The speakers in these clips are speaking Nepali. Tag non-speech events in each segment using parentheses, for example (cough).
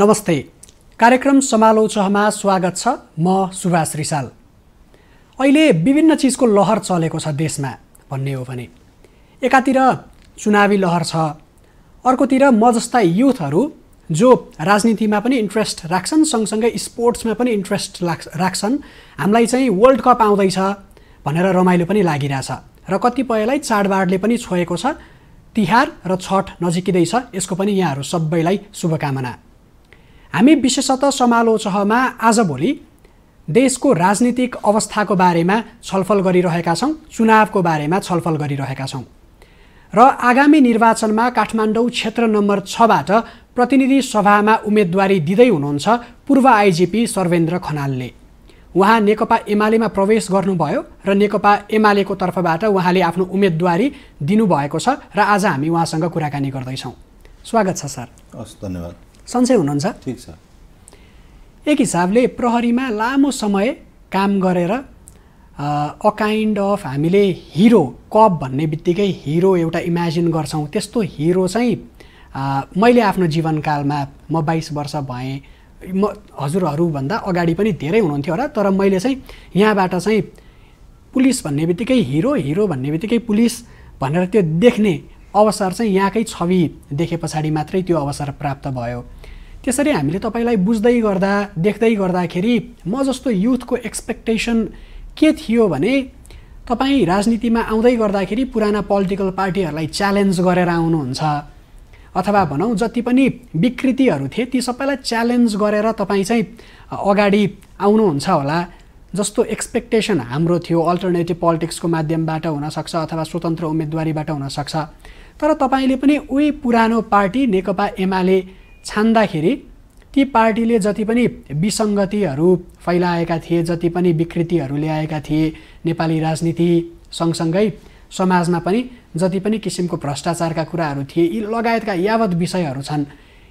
नमस्ते। कार्यक्रम समालोचहमा स्वागत छ म सुभाष रिसाल। अहिले विभिन्न चिजको लहर चलेको छ देशमा भन्ने हो भने। एकातिर चुनावी लहर छ अर्कोतिर म जस्ता युथहरू जो राजनीतिमा पनि इन्ट्रेस्ट राख्छन् सँगसँगै स्पोर्ट्समा पनि इन्ट्रेस्ट लाग् राख्छन् हामीलाई चाहिँ वर्ल्ड कप आउँदैछ भनेर रमाइलो पनि लागिरहेछ र कतिपयलाई चाडबाडले पनि छोएको छ तिहार र छठ नजिकिँदैछ यसको पनि यहाँहरू सबैलाई शुभकामना। हामी विशेषतः समालोचहमा आजभोलि देशको राजनीतिक अवस्थाको बारेमा छलफल गरिरहेका छौँ चुनावको बारेमा छलफल गरिरहेका छौँ। र आगामी निर्वाचनमा काठमाडौँ क्षेत्र नम्बर छबाट प्रतिनिधि सभामा उम्मेदवारी दिँदै हुनुहुन्छ पूर्व आइजिपी सर्वेन्द्र खनालले। उहाँ नेकपा एमालेमा प्रवेश गर्नुभयो र नेकपा एमालेको तर्फबाट उहाँले आफ्नो उम्मेदवारी दिनुभएको छ र आज हामी उहाँसँग कुराकानी गर्दैछौँ। स्वागत छ सर। हस् धन्यवाद। सन्चै हुनुहुन्छ? ठिक छ। एक हिसाबले प्रहरीमा लामो समय काम गरेर अ काइन्ड अफ हामीले हिरो कप भन्ने बित्तिकै हिरो एउटा इमेजिन गर्छौँ। त्यस्तो हिरो चाहिँ मैले आफ्नो जीवनकालमा म बाइस वर्ष भएँ। म हजुरहरूभन्दा अगाडि पनि धेरै हुनुहुन्थ्यो होला तर मैले चाहिँ यहाँबाट चाहिँ पुलिस भन्ने बित्तिकै हिरो हिरो भन्ने बित्तिकै पुलिस भनेर त्यो देख्ने अवसर चाहिँ यहाँकै छवि देखे पछाडि मात्रै त्यो अवसर प्राप्त भयो। त्यसरी हामीले तपाईँलाई बुझ्दै गर्दा देख्दै गर्दाखेरि म जस्तो युथको एक्सपेक्टेसन के थियो भने तपाईँ राजनीतिमा आउँदै गर्दाखेरि पुराना पोलिटिकल पार्टीहरूलाई च्यालेन्ज गरेर आउनुहुन्छ। अथवा भनौँ जति पनि विकृतिहरू थिए ती सबैलाई च्यालेन्ज गरेर तपाईँ चाहिँ अगाडि आउनुहुन्छ होला। जस्तो एक्सपेक्टेसन हाम्रो थियो अल्टरनेटिभ पोलिटिक्सको माध्यमबाट हुनसक्छ अथवा स्वतन्त्र उम्मेदवारीबाट हुनसक्छ। तर तपाईँले पनि उही पुरानो पार्टी नेकपा एमाले छान्दाखेरि ती पार्टीले जति पनि विसङ्गतिहरू फैलाएका थिए जति पनि विकृतिहरू ल्याएका थिए नेपाली राजनीति सँगसँगै समाजमा पनि जति पनि किसिमको भ्रष्टाचारका कुराहरू थिए यी लगायतका यावत विषयहरू छन्।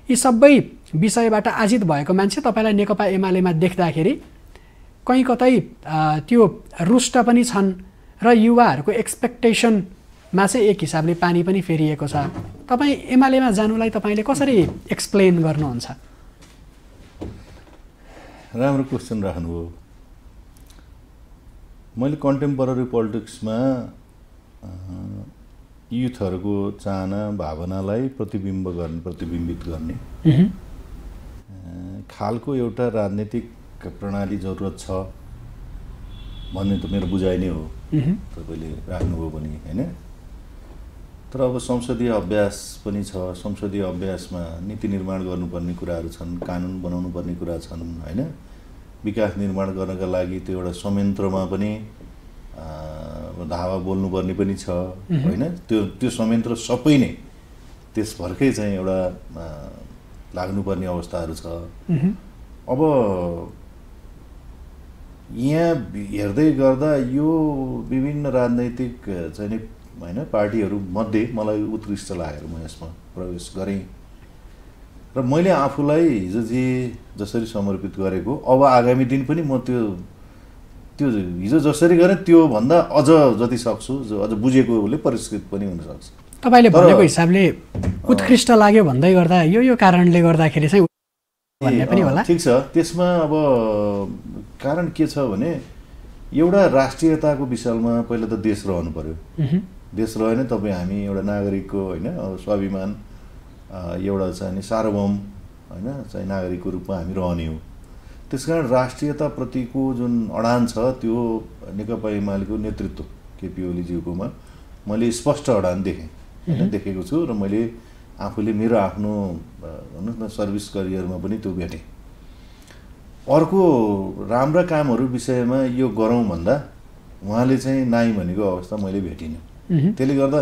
यी सबै विषयबाट आजित भएको मान्छे तपाईँलाई नेकपा एमालेमा देख्दाखेरि कहीँ कतै त्यो रुष्ट पनि छन् र युवाहरूको एक्सपेक्टेसनमा चाहिँ एक हिसाबले पानी पनि फेरिएको छ। तपाईँ एमालेमा जानुलाई तपाईँले कसरी एक्सप्लेन गर्नुहुन्छ? राम्रो क्वेसन राख्नुभयो। मैले कन्टेम्पोररी पोलिटिक्समा युथहरूको चाहना भावनालाई प्रतिबिम्ब गर्ने प्रतिबिम्बित गर्ने। खालको एउटा राजनीतिक प्रणाली जरुरत छ भन्ने त मेरो बुझाइ नै हो। तपाईँले राख्नुभयो भने होइन? तर अब संसदीय अभ्यास पनि छ। संसदीय अभ्यासमा नीति निर्माण गर्नुपर्ने कुराहरू छन् कानुन बनाउनु पर्ने कुरा छन् होइन? विकास निर्माण गर्नका लागि त्यो एउटा संयन्त्रमा पनि धावा बोल्नुपर्ने पनि छ होइन? त्यो त्यो संयन्त्र सबै नै त्यसभरकै चाहिँ एउटा लाग्नुपर्ने अवस्थाहरू छ। अब यहाँ हेर्दै गर्दा यो विभिन्न राजनैतिक चाहिँ होइन? पार्टीहरू मध्ये मलाई उत्कृष्ट लागेर म यसमा प्रवेश गरेँ। र मैले आफूलाई हिजो जे जसरी समर्पित गरेको अब आगामी दिन पनि म त्यो त्यो हिजो जसरी गरेँ त्योभन्दा अझ जति सक्छु जो अझ बुझेकोले परिष्कृत पनि हुनसक्छ तपाईँले भनेको हिसाबले उत्कृष्ट लाग्यो भन्दै गर्दा यो यो कारणले गर्दाखेरि चाहिँ पनि होला। ठिक छ। त्यसमा अब कारण के छ भने एउटा राष्ट्रियताको विशालमा पहिला त देश रहनु पर्यो। देश रहेन तपाईँ हामी एउटा नागरिकको होइन स्वाभिमान एउटा चाहिँ नि सार्वभौम होइन चाहिँ नागरिकको रूपमा हामी रहने हो। त्यस कारण राष्ट्रियताप्रतिको जुन अडान छ त्यो नेकपा एमालेको नेतृत्व केपी ओलीज्यूकोमा मैले स्पष्ट अडान देखेँ। होइन देखेको छु र मैले आफूले मेरो आफ्नो भन्नुहोस् न सर्भिस करियरमा पनि त्यो भेटेँ। अर्को राम्रा कामहरू विषयमा यो गरौँ भन्दा उहाँले चाहिँ नाइ भनेको अवस्था मैले भेटिनँ। त्यसले गर्दा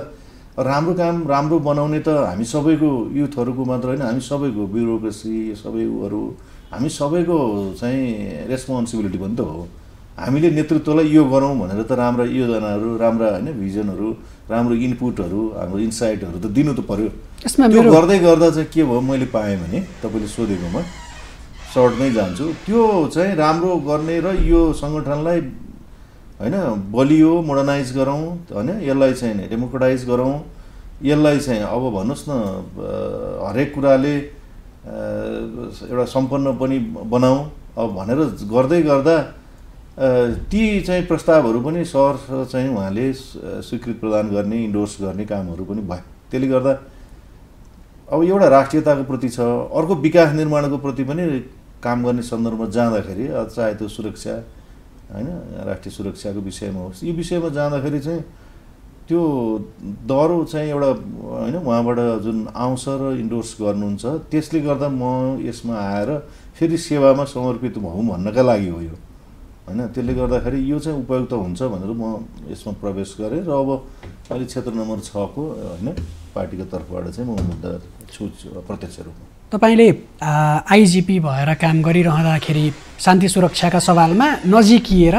राम्रो काम राम्रो बनाउने त हामी सबैको युथहरूको मात्र होइन हामी सबैको ब्युरोक्रेसी सबै उहरू हामी सबैको चाहिँ रेस्पोन्सिबिलिटी पनि त हो। हामीले नेतृत्वलाई यो गरौँ भनेर त राम्रा योजनाहरू राम्रा होइन भिजनहरू राम्रो इनपुटहरू हाम्रो इन्साइटहरू त दिनु त पर्यो। त्यो गर्दै गर्दा चाहिँ के भयो मैले पाएँ भने तपाईँले सोधेकोमा सर्टमै जान्छु। त्यो चाहिँ राम्रो गर्ने र यो सङ्गठनलाई होइन बलियो मोडर्नाइज गरौँ होइन यसलाई चाहिँ डेमोक्रेटाइज गरौँ यसलाई चाहिँ अब भन्नुहोस् न हरेक कुराले एउटा सम्पन्न पनि बनाऊ। अब भनेर गर्दै गर्दा ती चाहिँ प्रस्तावहरू पनि सर चाहिँ उहाँले स्वीकृति प्रदान गर्ने इन्डोर्स गर्ने कामहरू पनि भयो। त्यसले गर्दा अब एउटा राष्ट्रियताको प्रति छ अर्को विकास निर्माणको प्रति पनि काम गर्ने सन्दर्भमा जाँदाखेरि चाहे त्यो सुरक्षा होइन राष्ट्रिय सुरक्षाको विषयमा होस्। यो विषयमा जाँदाखेरि चाहिँ त्यो दरो चाहिँ एउटा होइन उहाँबाट जुन आउँछ र इन्डोर्स गर्नुहुन्छ त्यसले गर्दा म यसमा आएर फेरि सेवामा समर्पित भौँ भन्नका लागि हो यो। होइन त्यसले गर्दाखेरि यो चाहिँ उपयुक्त हुन्छ भनेर म यसमा प्रवेश गरेँ र अब अहिले क्षेत्र नम्बर छको होइन पार्टीको तर्फबाट चाहिँ म मुद्दा छु प्रत्यक्ष रूपमा। तपाईँले आइजिपी भएर काम गरिरहँदाखेरि शान्ति सुरक्षाका सवालमा नजिकिएर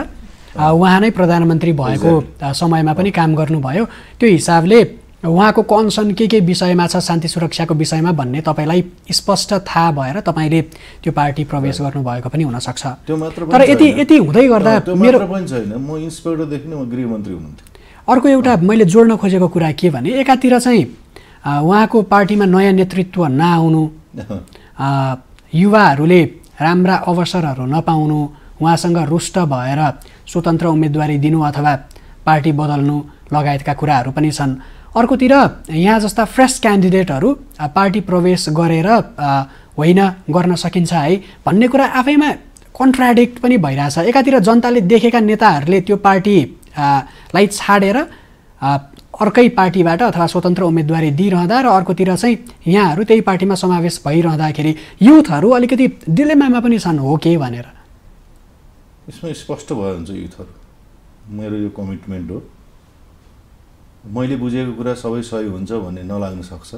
उहाँ नै प्रधानमन्त्री भएको समयमा पनि काम गर्नुभयो। त्यो हिसाबले उहाँको कन्सर्न के के विषयमा छ शान्ति सुरक्षाको विषयमा भन्ने तपाईँलाई स्पष्ट थाहा भएर तपाईँले त्यो पार्टी प्रवेश गर्नुभएको पनि हुनसक्छ। तर यति यति हुँदै गर्दा मेरो पनि छैन। म इन्सपेक्टरदेखि नै म गृहमन्त्री हुनुहुन्थ्यो। अर्को एउटा मैले जोड्न खोजेको कुरा के भने एकातिर चाहिँ उहाँको पार्टीमा नयाँ नेतृत्व नआउनु (laughs) युवाहरूले राम्रा अवसरहरू नपाउनु उहाँसँग रुष्ट भएर स्वतन्त्र उम्मेदवारी दिनु अथवा पार्टी बदल्नु लगायतका कुराहरू पनि छन्। अर्कोतिर यहाँ जस्ता फ्रेस क्यान्डिडेटहरू पार्टी प्रवेश गरेर होइन गर्न सकिन्छ है भन्ने कुरा आफैमा कन्ट्राडिक्ट पनि भइरहेछ। एकातिर जनताले देखेका नेताहरूले त्यो पार्टीलाई छाडेर अर्कै पार्टीबाट अथवा स्वतन्त्र उम्मेदवारी दिइरहँदा र अर्कोतिर चाहिँ यहाँहरू त्यही पार्टीमा समावेश भइरहँदाखेरि युथहरू अलिकति डिलेमामा पनि छन् हो के भनेर? यसमा स्पष्ट भयो हुन्छ युथहरू मेरो यो कमिटमेन्ट हो। मैले बुझेको कुरा सबै सही हुन्छ भन्ने नलाग्न सक्छ।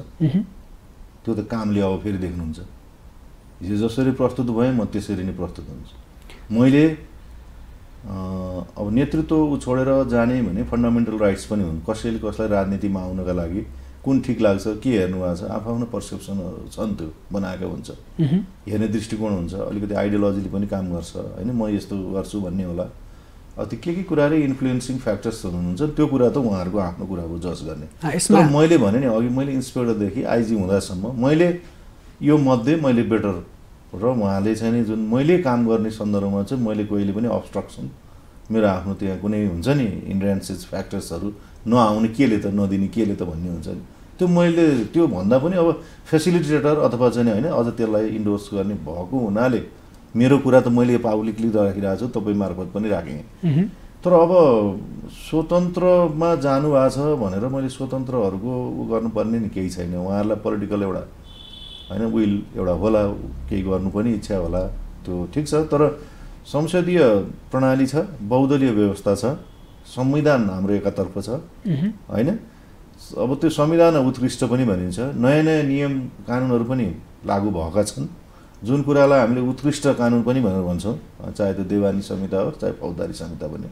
त्यो त कामले अब फेरि देख्नुहुन्छ। हिजो जसरी प्रस्तुत भएँ म त्यसरी नै प्रस्तुत हुन्छु। मैले अब नेतृत्व छोडेर जाने भने फन्डामेन्टल राइट्स पनि हुन्। कसैले कसलाई राजनीतिमा आउनका लागि कुन ठिक लाग्छ के हेर्नु भएको छ आफ्नो पर्सेप्सनहरू छन् त्यो बनाएको हुन्छ। हेर्ने दृष्टिकोण हुन्छ अलिकति आइडियोलोजीले पनि काम गर्छ। होइन म यस्तो गर्छु भन्ने होला। त्यो के के कुराले इन्फ्लुएन्सिङ फ्याक्टर्सहरू हुनुहुन्छ त्यो कुरा त उहाँहरूको आफ्नो कुरा हो जज गर्ने। तर मैले भने नि अघि मैले इन्सपेक्टरदेखि आइजी हुँदासम्म मैले यो मध्ये मैले बेटर र उहाँले चाहिँ नि जुन मैले काम गर्ने सन्दर्भमा चाहिँ मैले कहिले पनि अब्सट्रक्सन मेरो आफ्नो त्यहाँ कुनै हुन्छ नि इन्ड्रेन्सेस फ्याक्टर्सहरू नआउने केले त नदिने केले त भन्ने हुन्छ नि। त्यो मैले त्यो भन्दा पनि अब फेसिलिटेटर अथवा चाहिँ होइन अझ त्यसलाई इन्डोर्स गर्ने भएको हुनाले मेरो कुरा त मैले पाब्लिकली राखिरहेको छु तपाईँ मार्फत पनि राखेँ। तर अब स्वतन्त्रमा जानुभएको छ भनेर मैले स्वतन्त्रहरूको उ गर्नुपर्ने नि केही छैन। उहाँहरूलाई पोलिटिकल एउटा होइन विल एउटा होला केही गर्नु पनि इच्छा होला त्यो ठिक छ। तर संसदीय प्रणाली छ बहुदलीय व्यवस्था छ संविधान हाम्रो एकातर्फ छ होइन? अब त्यो संविधान उत्कृष्ट पनि भनिन्छ। नयाँ नयाँ नियम कानुनहरू पनि लागू भएका छन्। जुन कुरालाई हामीले उत्कृष्ट कानुन पनि भनेर भन्छौँ चाहे त्यो देवानी संहिता होस् चाहे फौजदारी संहिता पनि।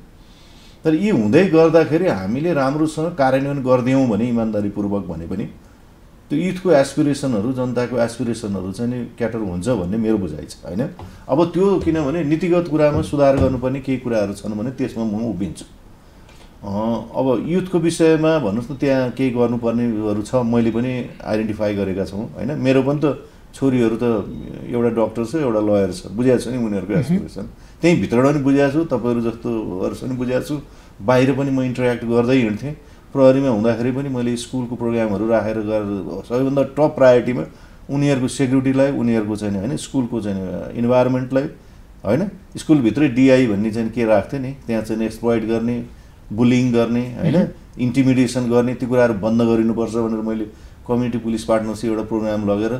तर यी हुँदै गर्दाखेरि हामीले राम्रोसँग कार्यान्वयन गरिदियौँ भने इमान्दारीपूर्वक भने पनि त्यो युथको एसपिरेसनहरू जनताको एसपिरेसनहरू चाहिँ नि क्याटर हुन्छ भन्ने मेरो बुझाइ छ होइन? अब त्यो किनभने नीतिगत कुरामा सुधार गर्नुपर्ने केही कुराहरू छन् भने त्यसमा म उभिन्छु। अब युथको विषयमा भन्नुहोस् न त्यहाँ केही गर्नुपर्नेहरू छ मैले पनि आइडेन्टिफाई गरेका छौँ होइन? मेरो पनि त छोरीहरू त एउटा डक्टर छ एउटा लयर छ बुझाएको छ नि उनीहरूको एसपिरेसन त्यहीँ भित्रबाट पनि बुझाएको छु तपाईँहरू जस्तोहरूसँग बुझाएको छु। बाहिर पनि म इन्टरेक्ट गर्दै हिँड्थेँ। प्रहरीमा हुँदाखेरि पनि मैले स्कुलको प्रोग्रामहरू राखेर गरेर सबैभन्दा टप प्रायोरिटीमा उनीहरूको सेक्युरिटीलाई उनीहरूको चाहिँ होइन स्कुलको चाहिँ इन्भाइरोमेन्टलाई होइन? स्कुलभित्रै डिआई भन्ने चाहिँ के राख्थेँ नि? त्यहाँ चाहिँ एक्सप्लोइट गर्ने बुलिङ गर्ने होइन? इन्टिमिडिएसन गर्ने ती कुराहरू बन्द गरिनुपर्छ भनेर मैले कम्युनिटी पुलिस पार्टनरसिप एउटा प्रोग्राम लगेर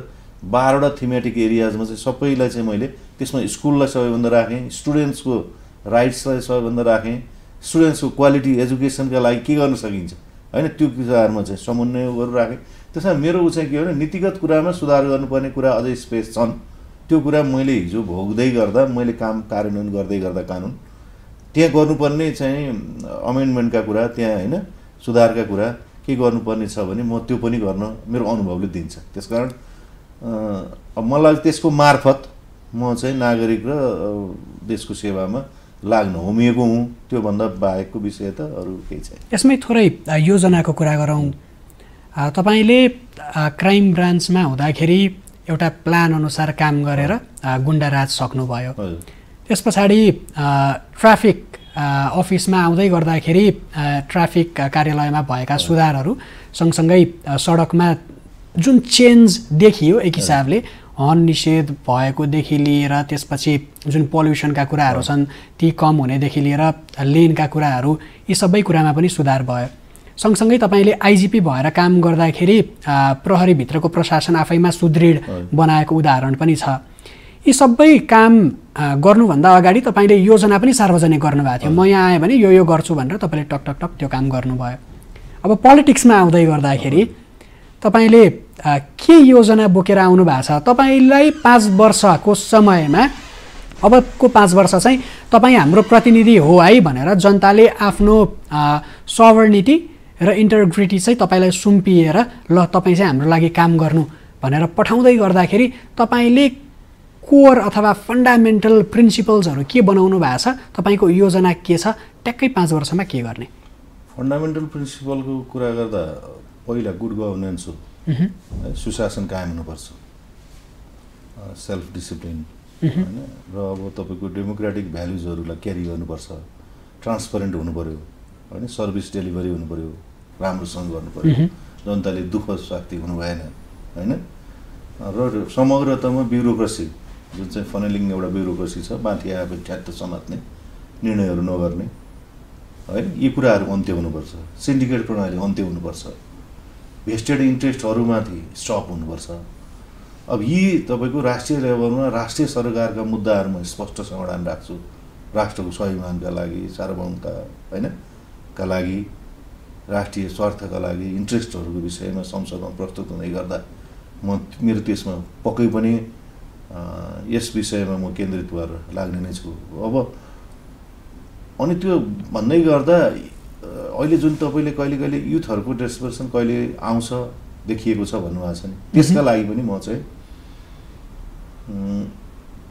बाह्रवटा थिमेटिक एरियाजमा चाहिँ सबैलाई चाहिँ मैले त्यसमा स्कुललाई सबैभन्दा राखेँ स्टुडेन्ट्सको राइट्सलाई सबैभन्दा राखेँ स्टुडेन्ट्सको क्वालिटी एजुकेसनका लागि के गर्न सकिन्छ? होइन त्यो कुराहरूमा चाहिँ समन्वय गरेर राखेँ त्यसमा मेरो ऊ चाहिँ के भने नीतिगत कुरामा सुधार गर्नुपर्ने कुरा अझै स्पेस छन्। त्यो कुरा मैले हिजो भोग्दै गर्दा मैले काम कार्यान्वयन गर्दै गर्दा कानुन। त्यहाँ गर्नुपर्ने चाहिँ अमेन्डमेन्टका कुरा त्यहाँ होइन सुधारका कुरा के गर्नुपर्ने छ भने म त्यो पनि गर्न मेरो अनुभवले दिन्छ। त्यस कारण मलाई त्यसको मार्फत म चाहिँ नागरिक र देशको सेवामा लाग्न होमिएको हुँ त्योभन्दा बाहेकको विषय त अरू केही छैन। यसमै थोरै योजनाको कुरा गरौँ। तपाईँले क्राइम ब्रान्चमा हुँदाखेरि एउटा प्लान अनुसार काम गरेर गुन्डाराज सक्नुभयो। त्यस पछाडि ट्राफिक अफिसमा आउँदै गर्दाखेरि ट्राफिक कार्यालयमा भएका सुधारहरू सँगसँगै सडकमा जुन चेन्ज देखियो एक हिसाबले हर्न निषेध भएकोदेखि लिएर त्यसपछि जुन पल्युसनका कुराहरू छन् ती कम हुनेदेखि लिएर लेनका कुराहरू यी सबै कुरामा पनि सुधार भयो। सँगसँगै तपाईँले आइजिपी भएर काम गर्दाखेरि प्रहरीभित्रको प्रशासन आफैमा सुदृढ बनाएको उदाहरण पनि छ। यी सबै काम गर्नुभन्दा अगाडि तपाईँले योजना पनि सार्वजनिक गर्नुभएको थियो। म यहाँ आएँ भने यो यो गर्छु भनेर तपाईँले टक टक टक त्यो काम गर्नुभयो। अब पोलिटिक्समा आउँदै गर्दाखेरि तपाईँले के योजना बोकेर आउनु भएको छ? तपाईँलाई पाँच वर्षको समयमा अबको पाँच वर्ष चाहिँ तपाईँ हाम्रो प्रतिनिधि हो है भनेर जनताले आफ्नो सभर्निटी र इन्टरग्रिटी चाहिँ तपाईँलाई सुम्पिएर ल तपाईँ चाहिँ हाम्रो लागि काम गर्नु भनेर पठाउँदै गर्दाखेरि तपाईँले कोर अथवा फन्डामेन्टल प्रिन्सिपल्सहरू के बनाउनु भएको छ? तपाईँको योजना के छ? ट्याक्कै पाँच वर्षमा के गर्ने? फन्डामेन्टल प्रिन्सिपलको कुरा गर्दा पहिला गुड गभर्नेन्स हो। है, सुशासन कायम हुनुपर्छ। सेल्फ डिसिप्लिन होइन? र अब तपाईँको डेमोक्रेटिक भ्यालुजहरूलाई क्यारी गर्नुपर्छ। ट्रान्सपरेन्ट हुनु पऱ्यो होइन? सर्भिस डेलिभरी हुनु पऱ्यो राम्रोसँग गर्नु पऱ्यो जनताले दुःख स्वाक्ति हुनु भएन होइन? र समग्रतामा ब्युरोक्रेसी जुन चाहिँ फनेलिङ एउटा ब्युरोक्रेसी छ माथि आएर ठ्याट्ट समात्ने निर्णयहरू नगर्ने होइन? यी कुराहरू अन्त्य हुनुपर्छ। सिन्डिकेट प्रणाली अन्त्य हुनुपर्छ। भेस्टेड इन्ट्रेस्टहरूमाथि स्टप हुनुपर्छ। अब यी तपाईँको राष्ट्रिय लेभलमा राष्ट्रिय सरकारका मुद्दाहरूमा स्पष्ट समाधान राख्छु। राष्ट्रको स्वाभिमानका लागि सार्वभौमता होइन का लागि राष्ट्रिय स्वार्थका लागि इन्ट्रेस्टहरूको विषयमा संसदमा प्रस्तुत हुँदै गर्दा म मेरो त्यसमा पक्कै पनि यस विषयमा म केन्द्रित भएर लाग्ने नै छु। अब अनि त्यो भन्दै गर्दा अहिले जुन तपाईँले कहिले कहिले युथहरूको डिस्पर्सन कहिले आउँछ देखिएको छ भन्नुभएको छ नि। त्यसका लागि पनि म चाहिँ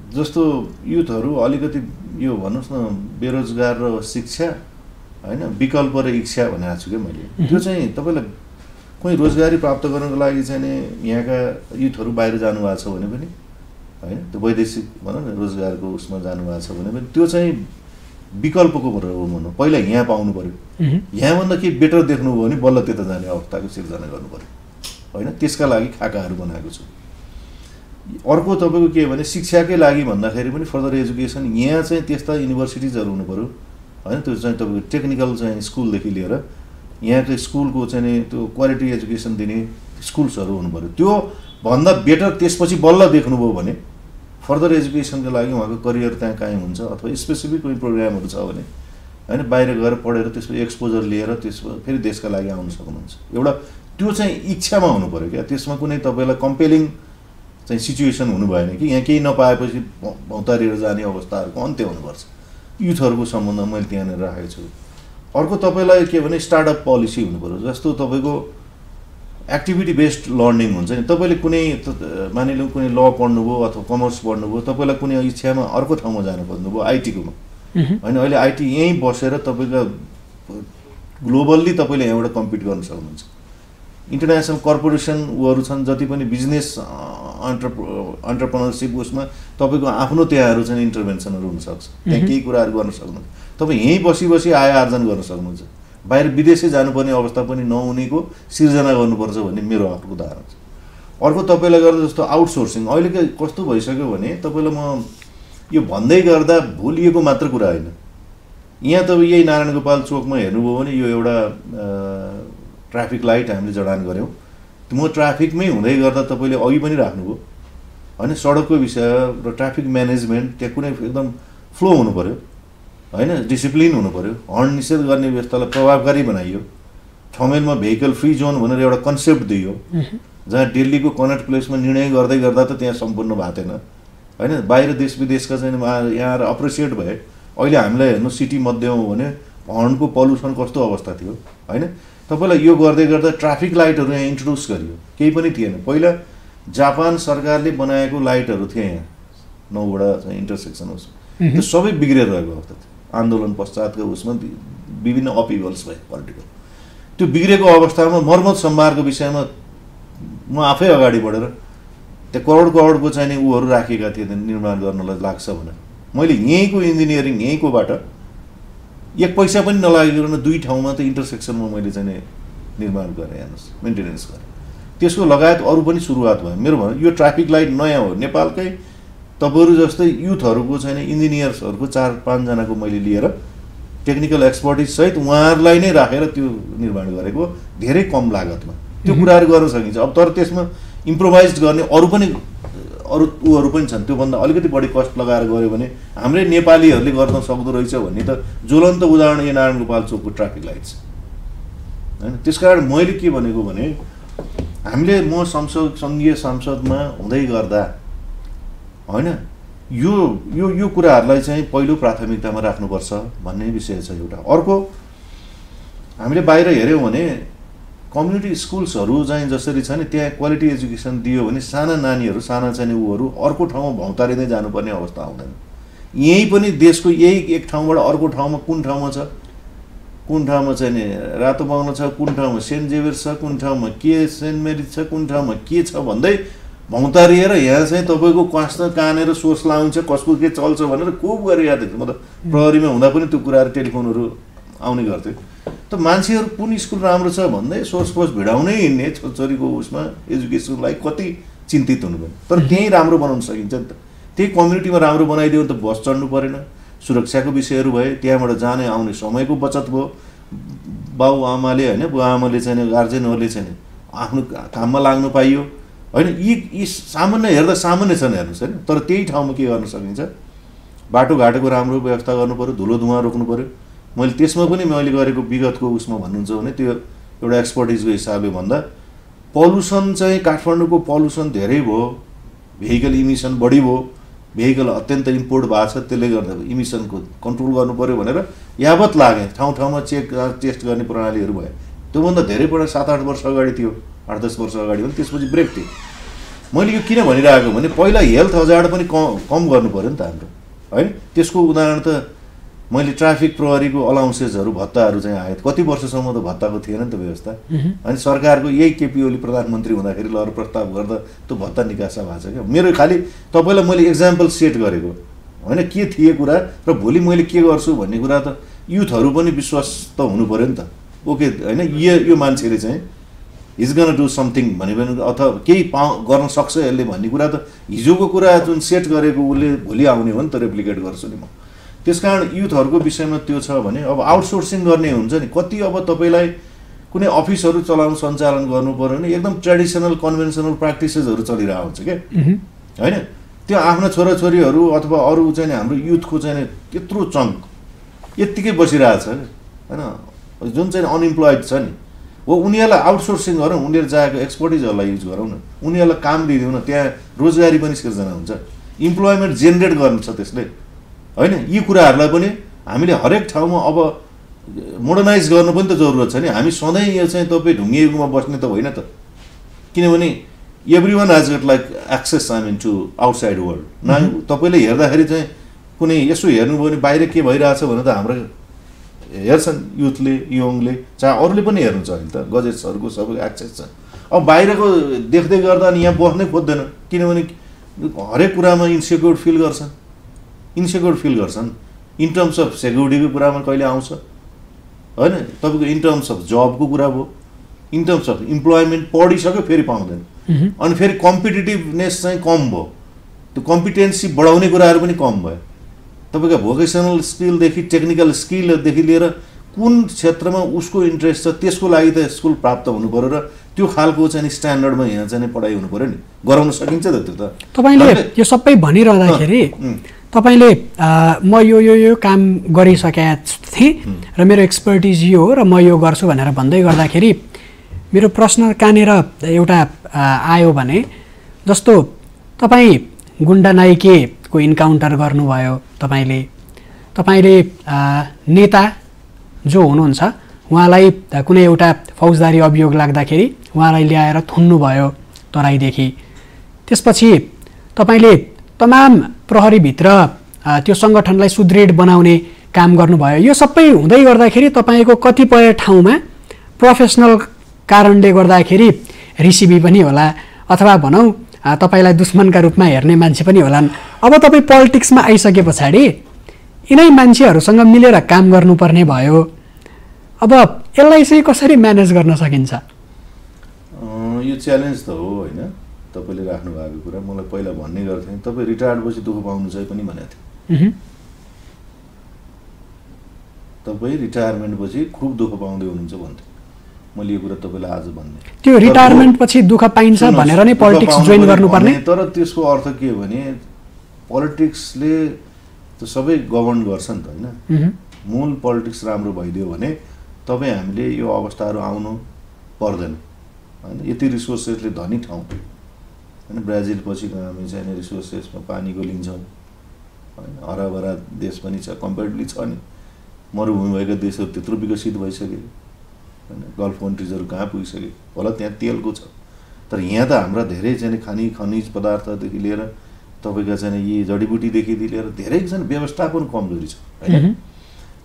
जस्तो युथहरू अलिकति यो भन्नुहोस् न बेरोजगार र शिक्षा होइन विकल्प र इच्छा भनेर छु क्या मैले। त्यो चाहिँ तपाईँलाई कोही रोजगारी प्राप्त गर्नको लागि चाहिँ नि यहाँका युथहरू बाहिर जानुभएको छ भने पनि होइन त्यो वैदेशिक भनौँ न रोजगारको उसमा जानुभएको छ भने पनि त्यो चाहिँ विकल्पको भनौँ पहिला यहाँ पाउनु पऱ्यो। यहाँभन्दा के बेटर देख्नुभयो भने बल्ल त्यता जाने अवस्थाको सिर्जना गर्नु पऱ्यो होइन? त्यसका लागि खाकाहरू बनाएको छु। अर्को तपाईँको के भने शिक्षाकै लागि भन्दाखेरि पनि फर्दर एजुकेसन यहाँ चाहिँ त्यस्ता युनिभर्सिटिजहरू हुनु पऱ्यो होइन? त्यो चाहिँ तपाईँको टेक्निकल चाहिँ स्कुलदेखि लिएर यहाँको स्कुलको चाहिँ नि त्यो क्वालिटी एजुकेसन दिने स्कुल्सहरू हुनु पऱ्यो त्यो भन्दा बेटर त्यसपछि बल्ल देख्नुभयो भने फर्दर एजुकेसनको लागि उहाँको करियर त्यहाँ कायम हुन्छ अथवा स्पेसिफिक कुनै प्रोग्रामहरू छ भने होइन बाहिर गएर पढेर त्यसपछि एक्सपोजर लिएर त्यसमा फेरि देशका लागि आउनु सक्नुहुन्छ। एउटा त्यो चाहिँ इच्छामा हुनु पऱ्यो क्या। त्यसमा कुनै तपाईँलाई कम्पेलिङ चाहिँ सिचुएसन हुनु भएन कि। यहाँ केही नपाएपछि भौतारिएर जाने अवस्थाहरूको अन्त्य हुनुपर्छ। युथहरूको सम्बन्धमा मैले त्यहाँनिर राखेको छु। अर्को तपाईँलाई के भने स्टार्टअप पोलिसी हुनु पऱ्यो। जस्तो तपाईँको एक्टिभिटी बेस्ड लर्निङ हुन्छ नि। तपाईँले कुनै मानिलिउँ कुनै ल पढ्नुभयो अथवा कमर्स पढ्नुभयो तपाईँलाई कुनै इच्छामा अर्को ठाउँमा जानु खोज्नुभयो आइटीकोमा। होइन अहिले आइटी यहीँ बसेर तपाईँको ग्लोबल्ली तपाईँले यहाँबाट कम्पिट गर्न सक्नुहुन्छ। इन्टरनेसनल कर्पोरेसन ऊहरू छन् जति पनि बिजनेस अन्टरप अन्टरप्रोनरसिप उसमा तपाईँको आफ्नो त्यहाँहरू चाहिँ इन्टरभेन्सनहरू हुनसक्छ। त्यहाँ केही कुराहरू गर्न सक्नुहुन्छ। तपाईँ यहीँ बसी बसी आय आर्जन गर्न सक्नुहुन्छ। बाहिर विदेशै जानुपर्ने अवस्था पनि नहुनेको सिर्जना गर्नुपर्छ भन्ने मेरो अर्को धारणा छ। अर्को तपाईँलाई गर्दा जस्तो आउटसोर्सिङ। अहिले कस्तो भइसक्यो भने तपाईँलाई म यो भन्दै गर्दा भुलिएको मात्र कुरा होइन। यहाँ तपाईँ यही नारायण गोपाल चोकमा हेर्नुभयो भने यो एउटा ट्राफिक लाइट हामीले जडान गऱ्यौँ। म ट्राफिकमै हुँदै गर्दा तपाईँले अघि पनि राख्नुभयो। होइन सडकको विषय र ट्राफिक म्यानेजमेन्ट त्यहाँ कुनै एकदम फ्लो हुनु पऱ्यो होइन डिसिप्लिन हुनु पऱ्यो हर्न निषेध गर्ने व्यवस्थालाई प्रभावकारी बनाइयो। ठमेलमा भेहिकल फ्री जोन भनेर एउटा कन्सेप्ट दियो। जहाँ दिल्लीको कनेक्ट प्लेसमा निर्णय गर्दै गर्दा त त्यहाँ सम्पूर्ण भएको थिएन होइन बाहिर देश विदेशका चाहिँ यहाँ आएर अप्रिसिएट भए अहिले हामीलाई हेर्नु सिटी मध्यमा हो भने हर्नको पल्युसन कस्तो अवस्था थियो। होइन तपाईँलाई यो गर्दै गर्दा ट्राफिक लाइटहरू यहाँ इन्ट्रोड्युस गरियो। केही पनि थिएन। पहिला जापान सरकारले बनाएको लाइटहरू थिए यहाँ। नौवटा चाहिँ इन्टरसेक्सन त्यो सबै बिग्रेर रहेको अवस्था थियो। आन्दोलन पश्चातको उसमा विभिन्न अपिभल्स भए पोलिटिकल त्यो बिग्रेको अवस्थामा मर्मत सम्भारको विषयमा म आफै अगाडि बढेर त्यहाँ करोड करोडको चाहिँ नि ऊहरू राखेका थिए निर्माण गर्नलाई लाग्छ भनेर। मैले यहीँको इन्जिनियरिङ यहीँकोबाट एक पैसा पनि नलागिकन दुई ठाउँमा त इन्टरसेक्सनमा मैले चाहिँ निर्माण गरेँ हेर्नुहोस् मेन्टेनेन्स गरेँ। त्यसको लगायत अरू पनि सुरुवात भयो। मेरो भनौँ यो ट्राफिक लाइट नयाँ हो। नेपालकै तपाईँहरू जस्तै युथहरूको छैन इन्जिनियर्सहरूको चार पाँचजनाको मैले लिएर टेक्निकल एक्सपर्टिज सहित उहाँहरूलाई नै राखेर त्यो निर्माण गरेको धेरै कम लागतमा। त्यो कुराहरू गर्न सकिन्छ। अब तर त्यसमा इम्प्रोभाइज गर्ने अरू पनि अरू ऊहरू पनि छन्। त्योभन्दा अलिकति बढी कस्ट लगाएर गऱ्यो भने हाम्रै नेपालीहरूले गर्न सक्दो रहेछ भन्ने त ज्वलन्त उदाहरण यो नारायण गोपाल चोकको ट्राफिक लाइट छ होइन त्यस कारण मैले के भनेको भने हामीले म संसद सङ्घीय संसदमा हुँदै गर्दा होइन? यो यो यो कुराहरूलाई चाहिँ पहिलो प्राथमिकतामा राख्नुपर्छ भन्ने विषय छ एउटा। अर्को हामीले बाहिर हेऱ्यौँ भने कम्युनिटी स्कुल्सहरू चाहिँ जसरी छ नि त्यहाँ क्वालिटी एजुकेसन दियो भने साना नानीहरू साना चाहिँ ऊहरू अर्को ठाउँमा भौतारिँदै जानुपर्ने अवस्था आउँदैन। यहीँ पनि देशको यही एक ठाउँबाट अर्को ठाउँमा कुन ठाउँमा छ? कुन ठाउँमा चाहिँ नि रातो बाहुन छ? कुन ठाउँमा सेन्ट जेभियर्स छ? कुन ठाउँमा के सेन्ट मेरिज छ? कुन ठाउँमा के छ भन्दै भौतारिएर यहाँ चाहिँ तपाईँको क्वास्न कानेर सोर्स लाउँछ कसको के चल्छ भनेर खुब गरेर याद म त प्रहरीमा हुँदा पनि त्यो कुराहरू टेलिफोनहरू आउने गर्थ्यो। त मान्छेहरू कुन स्कुल राम्रो छ भन्दै सोर्स फोर्स भिडाउनै हिँड्ने छोरीको उसमा एजुकेसनलाई कति चिन्तित हुनुभयो। तर त्यहीँ राम्रो बनाउन सकिन्छ नि त। त्यही कम्युनिटीमा राम्रो बनाइदियो भने त बस चढ्नु परेन। सुरक्षाको विषयहरू भए त्यहाँबाट जाने आउने समयको बचत भयो। बाउ आमाले होइन बुवा आमाले चाहिँ गार्जेनहरूले चाहिँ आफ्नो काममा लाग्नु पाइयो। होइन यी यी सामान्य हेर्दा सामान्य छन् हेर्नुहोस् होइन। तर त्यही ठाउँमा के गर्न सकिन्छ? बाटोघाटोको राम्रो व्यवस्था पऱ्यो धुलो धुवा रोक्नु पऱ्यो मैले त्यसमा पनि मैले गरेको विगतको उसमा भन्नुहुन्छ भने त्यो एउटा एक्सपर्टिजको हिसाबले भन्दा पल्युसन चाहिँ काठमाडौँको पल्युसन धेरै भयो भेहिकल इमिसन बढी भयो भेहिकल अत्यन्त इम्पोर्ट भएको छ त्यसले गर्दा इमिसनको कन्ट्रोल गर्नु पऱ्यो भनेर यावत लागे ठाउँ ठाउँमा चेक टेस्ट गर्ने प्रणालीहरू भयो। त्योभन्दा धेरै पढ सात आठ वर्ष अगाडि थियो। आठ दस वर्ष अगाडि पनि त्यसपछि ब्रेक थियो। मैले यो किन भनिरहेको भने पहिला हेल्थ हजार्ड पनि कम कम गर्नु पऱ्यो नि त हाम्रो। होइन? त्यसको उदाहरण त मैले ट्राफिक प्रहरीको अलाउन्सेसहरू भत्ताहरू चाहिँ आयो कति वर्षसम्म त भत्ताको थिएन नि त व्यवस्था। अनि सरकारको यही केपी ओली प्रधानमन्त्री हुँदाखेरि लहर प्रस्ताव गर्दा त्यो भत्ता निकासा भएको छ क्या। मेरो खालि तपाईँलाई मैले इक्जाम्पल सेट गरेको। होइन? के थिए कुरा र भोलि मैले के गर्छु भन्ने कुरा त युथहरू पनि विश्वास त हुनु पऱ्यो नि त। ओके होइन? यो यो मान्छेले चाहिँ इज गन डु समथिङ भन्यो भने अथवा केही पाउ गर्न सक्छ यसले भन्ने कुरा त हिजोको कुरा जुन सेट गरेको उसले भोलि आउने हो नि त रेप्लिकेट गर्छु नि म। त्यस कारण युथहरूको विषयमा त्यो छ भने अब आउटसोर्सिङ गर्ने हुन्छ नि। कति अब तपाईँलाई कुनै अफिसहरू चलाउनु सञ्चालन गर्नु पऱ्यो भने एकदम ट्रेडिसनल कन्भेन्सनल प्र्याक्टिसेसहरू चलिरहेको हुन्छ क्या। होइन? त्यो आफ्ना छोराछोरीहरू अथवा अरू चाहिँ हाम्रो युथको चाहिँ त्यत्रो चङ्क यत्तिकै बसिरहेछ। होइन? जुन चाहिँ अनइम्प्लोइड छ नि। हो उनीहरूलाई आउटसोर्सिङ गरौँ उनीहरू चाहेको एक्सपर्टिजहरूलाई युज गरौँ न। उनीहरूलाई काम दिइदिउँ न त्यहाँ रोजगारी पनि सिर्जना हुन्छ। इम्प्लोइमेन्ट जेनेरेट गर्नु छ त्यसले। होइन? यी कुराहरूलाई पनि हामीले हरेक ठाउँमा अब मोडर्नाइज गर्नु पनि त जरुरत छ नि। हामी सधैँ यो चाहिँ तपाईँ ढुङ्गे युगमा बस्ने त होइन त। किनभने every one has got like access I mean to outside world न तपाईँले हेर्दाखेरि चाहिँ कुनै यसो हेर्नुभयो भने बाहिर के भइरहेछ भने त हाम्रो हेर्छन् युथले यङले चाहे अरूले पनि हेर्नु छ अहिले त गजेट्सहरूको सबै एक्सेस छ। अब बाहिरको देख्दै गर्दा अनि यहाँ बस्नै खोज्दैन किनभने हरेक कुरामा इन्सेक्योर फिल गर्छन्। इन्सेक्योर फिल गर्छन्। इन टर्म्स अफ सेक्युरिटीको कुरामा कहिले आउँछ? होइन? तपाईँको इन टर्म्स अफ जबको कुरा भयो। इन टर्म्स अफ इम्प्लोइमेन्ट पढिसक्यो फेरि पाउँदैन। अनि फेरि कम्पिटेटिभनेस चाहिँ कम भयो। त्यो कम्पिटेन्सी बढाउने कुराहरू पनि कम भयो। तपाईँको भोकेसनल स्किलदेखि टेक्निकल स्किलदेखि लिएर कुन क्षेत्रमा उसको इन्ट्रेस्ट छ त्यसको लागि त स्कुल प्राप्त हुनु पऱ्यो र त्यो खालको चाहिँ स्ट्यान्डर्डमा यहाँ चाहिँ पढाइ हुनु पऱ्यो नि। गराउन सकिन्छ त त्यो त। तपाईँले यो सबै भनिरहँदाखेरि तपाईँले म यो यो यो काम गरिसकेका थिएँ र मेरो एक्सपर्टिज यो हो र म यो गर्छु भनेर भन्दै गर्दाखेरि मेरो प्रश्न कहाँनिर एउटा आयो भने जस्तो तपाईँ गुन्डा नाइकेको इन्काउन्टर गर्नुभयो तपाईँले। तपाईँले नेता जो हुनुहुन्छ उहाँलाई कुनै एउटा फौजदारी अभियोग लाग्दाखेरि उहाँलाई ल्याएर थुन्नुभयो तराईदेखि। त्यसपछि तपाईँले तमाम प्रहरीभित्र त्यो सङ्गठनलाई सुदृढ बनाउने काम गर्नुभयो। यो सबै हुँदै गर्दाखेरि तपाईँको कतिपय ठाउँमा प्रोफेसनल कारणले गर्दाखेरि रिसिभी पनि होला अथवा भनौँ तपाईँलाई दुश्मनका रूपमा हेर्ने मान्छे पनि होलान्। अब तपाईँ पोलिटिक्समा आइसके पछाडि यिनै मान्छेहरूसँग मिलेर काम गर्नुपर्ने भयो। अब यसलाई चाहिँ कसरी म्यानेज गर्न सकिन्छ? यो च्यालेन्ज त हो होइन? तपाईँले राख्नु भएको कुरा। मलाई पहिला भन्ने गर्थेँ तपाईँ रिटायर्ड पछि दुःख पाउनु चाहिँ पनि भनेको थिएँ तपाईँ रिटायरमेन्ट पछि खुब दुःख पाउँदै हुनुहुन्छ भन्थ्यो। मैले यो कुरा तपाईँलाई आज भन्ने। त्यो रिटायरमेन्ट पछि दुःख पाइन्छ भनेर नै पोलिटिक्स जोइन गर्नुपर्ने? तर त्यसको अर्थ के भने पोलिटिक्सले त सबै गभर्न गर्छ नि त होइन? मूल पोलिटिक्स राम्रो भइदियो भने तपाईँ हामीले यो अवस्थाहरू आउनु पर्दैन। होइन? यति रिसोर्सेसले धनी ठाउँ। होइन? ब्राजिल पछिको हामी चाहिँ रिसोर्सेसमा पानीको लिन्छौँ। होइन? हराभरा देश पनि छ कम्पेरिटिभली छ नि। मरुभूमि भएका देशहरू त्यत्रो विकसित भइसक्यो होइन? गल्फ कन्ट्रिजहरू कहाँ पुगिसक्यो होला त्यहाँ तेलको छ। तर यहाँ त हाम्रा धेरै चाहिँ खानी खनिज पदार्थदेखि लिएर तपाईँका चाहिँ यी जडीबुटीदेखि लिएर धेरै चाहिँ व्यवस्थापन कमजोरी छ होइन?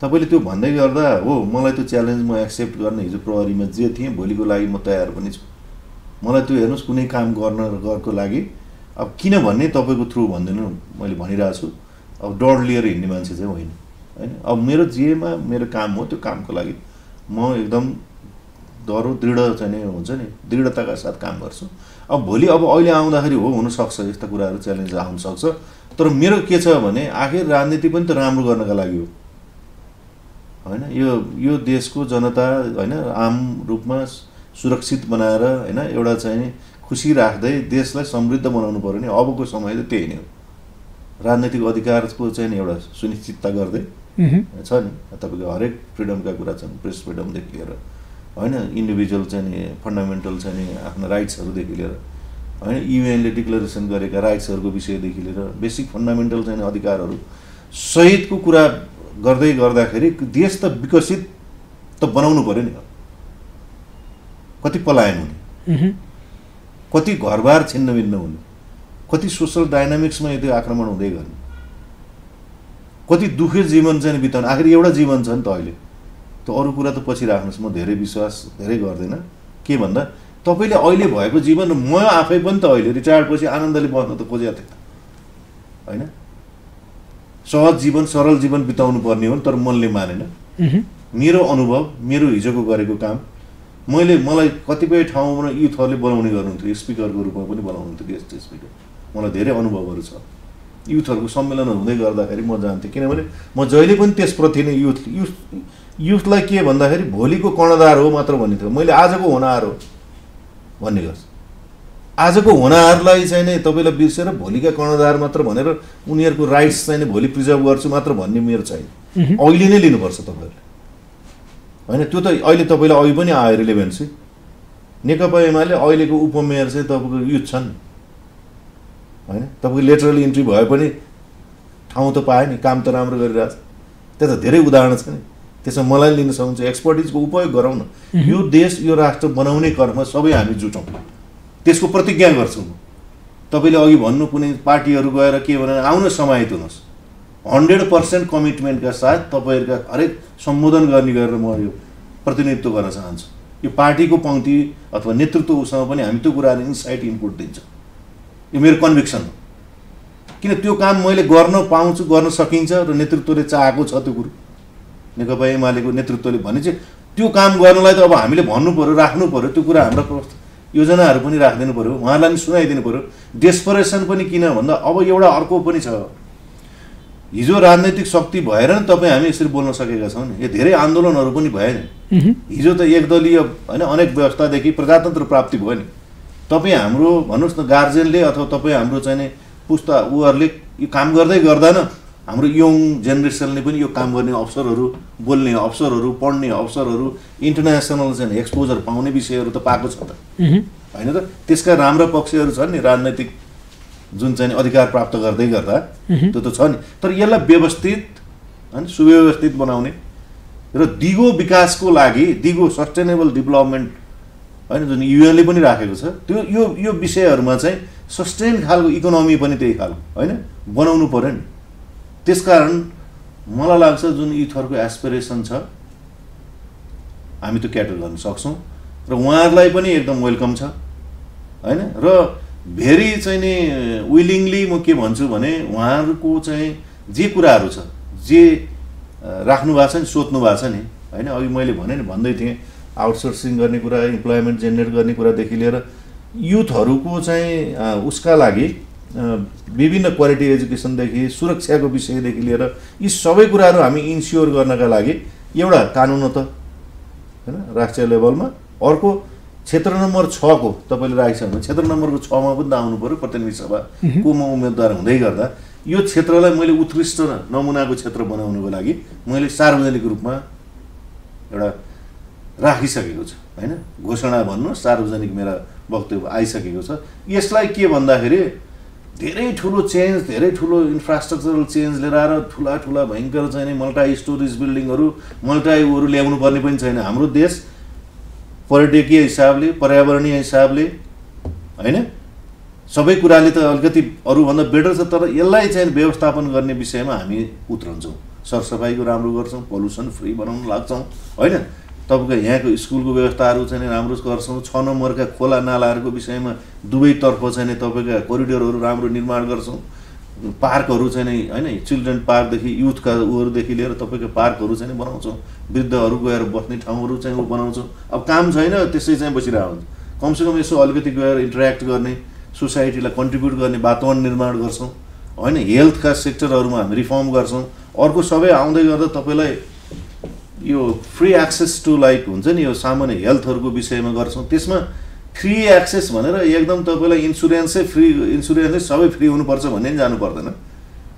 तपाईँले त्यो भन्दै गर्दा हो मलाई त्यो च्यालेन्ज म एक्सेप्ट गर्ने हिजो प्रहरीमा जे थिएँ भोलिको लागि म तयार पनि छु। मलाई त्यो हेर्नुहोस् कुनै काम गर्न गर्को लागि। अब किन भन्ने तपाईँको थ्रु भनिदिनु मैले भनिरहेको छु। अब डर लिएर हिँड्ने मान्छे चाहिँ होइन होइन? अब मेरो जेमा मेरो काम हो त्यो कामको लागि म एकदम डरो दृढ चाहिँ नि हुन्छ नि। दृढताका साथ काम गर्छु। अब भोलि अब अहिले आउँदाखेरि हो हुनसक्छ यस्ता कुराहरू च्यालेन्ज आउन सक्छ। तर मेरो के छ भने आखिर राजनीति पनि त राम्रो गर्नका लागि हो। होइन यो यो देशको जनता होइन आम रूपमा सुरक्षित बनाएर होइन एउटा चाहिँ खुसी राख्दै देशलाई समृद्ध बनाउनु पऱ्यो नि अबको समय त त्यही नै हो। राजनैतिक अधिकारको चाहिँ एउटा सुनिश्चितता गर्दै छ नि। तपाईँको हरेक फ्रिडमका कुरा छन् प्रेस फ्रिडमदेखि लिएर। होइन इन्डिभिजुअल चाहिँ नि फन्डामेन्टल चाहिँ नि आफ्ना राइट्सहरूदेखि लिएर होइन युएनले डिक्लेरेसन गरेका राइट्सहरूको विषयदेखि लिएर बेसिक फन्डामेन्टल चाहिँ नि अधिकारहरू सहितको कुरा गर्दै गर्दाखेरि देश त विकसित त बनाउनु पऱ्यो नि कति पलायन हुने। कति घरबार छिन्नभिन्न हुने। कति सोसल डाइनामिक्समा यो त्यो आक्रमण हुँदै गर्ने। कति दुःखी जीवन चाहिँ बिताउनु। आखिर एउटा जीवन छ नि त अहिले। त्यो अरू कुरा त पछि राख्नुहोस् म धेरै विश्वास धेरै गर्दिनँ। के भन्दा तपाईँले अहिले भएको जीवन म आफै पनि त अहिले रिटायर्ड पछि आनन्दले बस्न त खोजेको थिएँ त। होइन? सहज जीवन सरल जीवन बिताउनु पर्ने हो तर मनले मानेन। मेरो अनुभव मेरो हिजोको गरेको काम मैले मलाई कतिपय ठाउँमा युथहरूले बोलाउने गर्नुहुन्थ्यो स्पिकरको रूपमा पनि बोलाउनुहुन्थ्यो गेस्ट स्पिकर मलाई धेरै अनुभवहरू छ। युथहरूको सम्मेलनहरू हुँदै गर्दाखेरि म जान्थेँ। किनभने म जहिले पनि त्यसप्रति नै युथ युथ युथलाई के भन्दाखेरि भोलिको कर्णधार हो मात्र भन्ने थियो। मैले आजको होनाहार हो भन्ने गर्छ। आजको होनाहारलाई चाहिँ नै तपाईँलाई बिर्सेर भोलिका कर्णधार मात्र भनेर उनीहरूको राइट्स चाहिँ नि भोलि प्रिजर्भ गर्छु मात्र भन्ने मेरो छैन। अहिले नै लिनुपर्छ तपाईँहरूले। होइन त्यो त अहिले तपाईँलाई अहिले पनि आयो रिलेभेन्सी नेकपा एमाले अहिलेको उपमेयर चाहिँ तपाईँको युथ छन्। होइन तपाईँको लेटरल इन्ट्री भए पनि ठाउँ त पायो नि काम त राम्रो गरिरहेछ। त्यहाँ त धेरै उदाहरण छ नि। त्यसमा मलाई लिन सक्नुहुन्छ। एक्सपर्टिजको उपयोग गरौँ न। यो देश यो राष्ट्र बनाउने कर्म सबै हामी जुटौँ। त्यसको प्रतिज्ञा गर्छौँ तपाईँले अघि भन्नु कुनै पार्टीहरू गएर के भनेर आउन समाहित हुनुहोस्। हन्ड्रेड पर्सेन्ट कमिटमेन्टका साथ तपाईँहरूका हरेक सम्बोधन गर्ने गरेर म यो प्रतिनिधित्व गर्न चाहन्छु। यो पार्टीको पङ्क्ति अथवा नेतृत्व उसँग पनि हामी त्यो कुराहरू इन्साइट इनपुट दिन्छौँ। यो मेरो कन्भिक्सन हो। किन त्यो काम मैले गर्न पाउँछु गर्न सकिन्छ र नेतृत्वले चाहेको छ त्यो कुरो। नेकपा एमालेको नेतृत्वले भने चाहिँ त्यो काम गर्नलाई त अब हामीले भन्नु पऱ्यो राख्नु पऱ्यो त्यो कुरा हाम्रो योजनाहरू पनि राखिदिनु पऱ्यो उहाँहरूलाई पनि सुनाइदिनु पऱ्यो डेस्परेसन पनि किन भन्दा अब एउटा अर्को पनि छ। हिजो राजनैतिक शक्ति भएर नि तपाईँ हामी यसरी बोल्न सकेका छौँ नि। यो धेरै आन्दोलनहरू पनि भयो नि हिजो त एकदलीय होइन अनेक व्यवस्थादेखि प्रजातन्त्र प्राप्ति भयो नि। तपाईँ हाम्रो भन्नुहोस् न गार्जेनले अथवा तपाईँ हाम्रो चाहिँ नि पुस्ता उहरूले यो काम गर्दै गर्दा न हाम्रो यङ जेनेरेसनले पनि यो काम गर्ने अवसरहरू बोल्ने अवसरहरू पढ्ने अवसरहरू इन्टरनेसनल चाहिँ एक्सपोजर पाउने विषयहरू त पाएको छ त। होइन त? त्यसका राम्रा पक्षहरू छन् नि राजनैतिक जुन चाहिँ अधिकार प्राप्त गर्दै गर्दा त्यो त छ नि। तर यसलाई व्यवस्थित होइन सुव्यवस्थित बनाउने र दिगो विकासको लागि दिगो सस्टेनेबल डेभलपमेन्ट होइन जुन युएनले पनि राखेको छ त्यो यो यो विषयहरूमा चाहिँ सस्टेन खालको इकोनोमी पनि त्यही खालको होइन बनाउनु पऱ्यो नि। त्यसकारण मलाई लाग्छ जुन युथहरूको एसपिरेसन छ हामी त्यो क्याटर गर्न सक्छौँ र उहाँहरूलाई पनि एकदम वेलकम छ होइन? र भेरी चाहिँ नि विलिङली म के भन्छु भने उहाँहरूको चाहिँ जे कुराहरू छ जे राख्नु भएको छ नि सोध्नु भएको छ नि होइन? अघि मैले भने नि भन्दै थिएँ आउटसोर्सिङ गर्ने कुरा इम्प्लोइमेन्ट जेनेरेट गर्ने कुरादेखि लिएर युथहरूको चाहिँ उसका लागि विभिन्न क्वालिटी एजुकेसनदेखि सुरक्षाको विषयदेखि लिएर यी सबै कुराहरू हामी इन्स्योर गर्नका लागि एउटा कानुन त होइन? राष्ट्रिय लेभलमा। अर्को क्षेत्र नम्बर छको तपाईँले राखेको छ भने क्षेत्र नम्बरको छमा पनि त आउनु पऱ्यो प्रतिनिधि सभाकोमा उम्मेदवार हुँदै गर्दा यो क्षेत्रलाई मैले उत्कृष्ट नमुनाको क्षेत्र बनाउनुको लागि मैले सार्वजनिक रूपमा एउटा राखिसकेको छु होइन? घोषणा भन्नु सार्वजनिक मेरा वक्तव्य आइसकेको छ। यसलाई के भन्दाखेरि धेरै ठुलो चेन्ज धेरै ठुलो इन्फ्रास्ट्रक्चरल चेन्ज लिएर आएर ठुला ठुला भयङ्कर चाहिँ नि मल्टाई स्टोरेज बिल्डिङहरू मल्टाई ऊहरू ल्याउनु पर्ने पनि छैन। हाम्रो देश पर्यटकीय हिसाबले पर्यावरणीय हिसाबले होइन? सबै कुराले त अलिकति अरूभन्दा बेटर छ तर यसलाई चाहिँ व्यवस्थापन गर्ने विषयमा हामी उत्रन्छौँ। सरसफाइको राम्रो गर्छौँ पल्युसन फ्री बनाउन लाग्छौँ होइन? तपाईँको यहाँको स्कुलको व्यवस्थाहरू चाहिँ राम्रो गर्छौँ। छ नम्बरका खोला नालाहरूको विषयमा दुवैतर्फ चाहिँ तपाईँका कोरिडोरहरू राम्रो निर्माण गर्छौँ। पार्कहरू चाहिँ नि होइन? चिल्ड्रेन पार्कदेखि युथका उहरूदेखि लिएर तपाईँको पार्कहरू चाहिँ बनाउँछौँ। वृद्धहरू गएर बस्ने ठाउँहरू चाहिँ ऊ बनाउँछौँ। अब काम छैन त्यसै चाहिँ बसिरहेको हुन्छ। कमसेकम यसो अलिकति गएर इन्टरेक्ट गर्ने सोसाइटीलाई कन्ट्रिब्युट गर्ने वातावरण निर्माण गर्छौँ। होइन? हेल्थका सेक्टरहरूमा हामी रिफर्म गर्छौँ। अर्को सबै आउँदै गर्दा तपाईँलाई यो फ्री एक्सेस टु लाइक हुन्छ नि यो सामान्य हेल्थहरूको विषयमा गर्छौँ। त्यसमा फ्री एक्सेस भनेर एकदम तपाईँलाई इन्सुरेन्सै फ्री इन्सुरेन्सै सबै फ्री हुनुपर्छ भन्ने पनि जानु पर्दैन।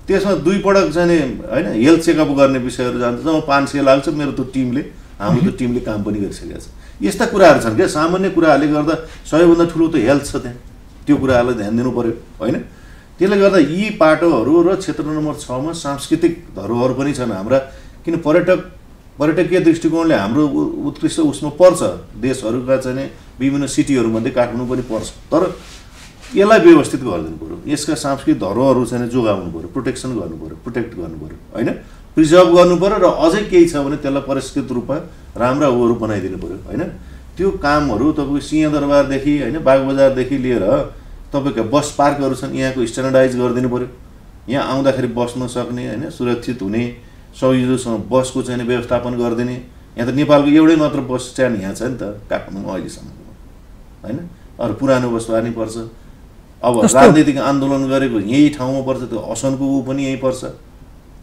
त्यसमा दुई पटक चाहिँ होइन हेल्थ चेकअप गर्ने विषयहरू जान्छ। जब पाँच सय लाग्छ मेरो त्यो टिमले हाम्रो त्यो टिमले काम पनि गरिसकेको छ। यस्ता कुराहरू छन् क्या। सामान्य कुराहरूले गर्दा सबैभन्दा ठुलो त हेल्थ छ त्यहाँ। त्यो कुराहरूलाई ध्यान दिनु पऱ्यो होइन? त्यसले गर्दा यी पाटोहरू र क्षेत्र नम्बर छमा सांस्कृतिक धरोहर पनि छन् हाम्रा। किन पर्यटक पर्यटकीय दृष्टिकोणले हाम्रो उत्कृष्ट उसमा पर्छ। देशहरूका चाहिँ विभिन्न सिटीहरूमध्ये काठमाडौँ पनि पर्छ। तर यसलाई व्यवस्थित गरिदिनु पऱ्यो यसका सांस्कृतिक धरोहरहरू चाहिँ जोगाउनु पऱ्यो प्रोटेक्सन गर्नु पऱ्यो प्रोटेक्ट गर्नु पऱ्यो होइन? प्रिजर्भ गर्नु पऱ्यो र अझै केही छ भने त्यसलाई परिष्कृत रूपमा राम्रा उहरू बनाइदिनु पऱ्यो होइन? त्यो कामहरू तपाईँको सिंहदरबारदेखि होइन बागबजारदेखि लिएर तपाईँको बस पार्कहरू छन् यहाँको स्ट्यान्डर्डाइज गरिदिनु पऱ्यो यहाँ आउँदाखेरि बस्न सक्ने होइन सुरक्षित हुने सजिलोसँग बसको चाहिँ व्यवस्थापन गरिदिने। यहाँ त नेपालको एउटै मात्र बस स्ट्यान्ड यहाँ छ नि त काठमाडौँमा अहिलेसम्म होइन? अरू पुरानो बस भए नि पर्छ। अब? राजनीतिक आन्दोलन गरेको यही ठाउँमा पर्छ त्यो असनको ऊ पनि यहीँ पर्छ।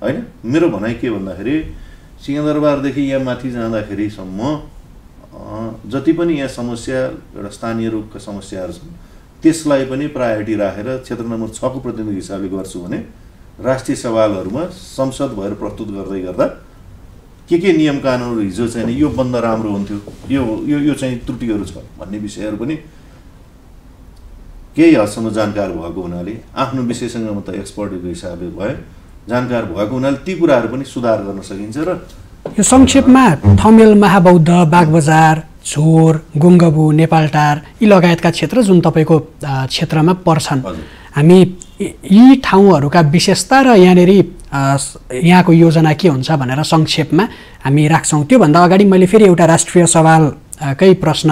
होइन? मेरो भनाइ के भन्दाखेरि सिंहदरबारदेखि यहाँ माथि जाँदाखेरिसम्म जति पनि यहाँ समस्या एउटा स्थानीय रूपका समस्याहरू छन् त्यसलाई पनि प्रायोरिटी राखेर क्षेत्र नम्बर छको प्रतिनिधि हिसाबले गर्छु भने राष्ट्रिय सवालहरूमा संसद भएर प्रस्तुत गर्दै गर्दा के के नियम कानुनहरू हिजो चाहिँ नि यो बन्द राम्रो हुन्थ्यो? यो यो यो चाहिँ त्रुटिहरू छ भन्ने विषयहरू पनि केही हदसम्म जानकार भएको हुनाले आफ्नो विषयसँग म त एक्सपर्टको हिसाबले भए जानकार भएको हुनाले ती कुराहरू पनि सुधार गर्न सकिन्छ र यो संक्षेपमा थमेल महाबौद्ध बागबजार झोर गुङ्गबु नेपालटार यी लगायतका क्षेत्र जुन तपाईँको क्षेत्रमा पर्छन्। हामी यी- ठाउँहरूका विशेषता र यहाँनिर यहाँको योजना के हुन्छ भनेर संक्षेपमा हामी राख्छौँ। त्योभन्दा अगाडि मैले फेरि एउटा राष्ट्रिय सवालकै प्रश्न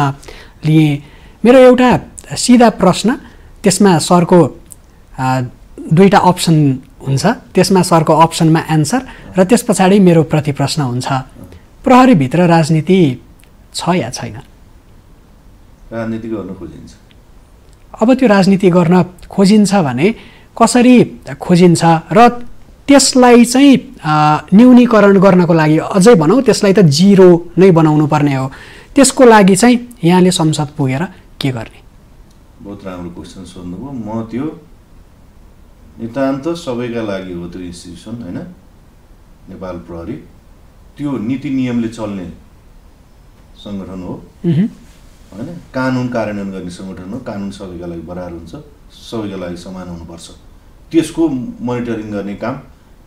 लिएँ। मेरो एउटा सिधा प्रश्न त्यसमा सरको दुईवटा अप्सन हुन्छ। त्यसमा सरको अप्सनमा एन्सर र त्यस पछाडि मेरो प्रति प्रश्न हुन्छ। प्रहरीभित्र राजनीति छ या छैन? राजनीति गर्न खोजिन्छ। अब त्यो राजनीति गर्न खोजिन्छ भने कसरी खोजिन्छ र त्यसलाई चाहिँ न्यूनीकरण गर्नको लागि अझै भनौँ त्यसलाई त जिरो नै बनाउनु पर्ने हो। त्यसको लागि चाहिँ यहाँले संसद पुगेर के गर्ने? बहुत राम्रो क्वेसन सोध्नुभयो। म त्यो नितान्त सबैका लागि हो त्यो इन्स्टिट्युसन होइन? नेपाल प्रहरी। त्यो नीति नियमले चल्ने सङ्गठन हो। होइन? कानुन कार्यान्वयन गर्ने सङ्गठन हो। कानुन सबैका लागि बराबर हुन्छ। सबैका लागि समान हुनुपर्छ। त्यसको मोनिटरिङ गर्ने काम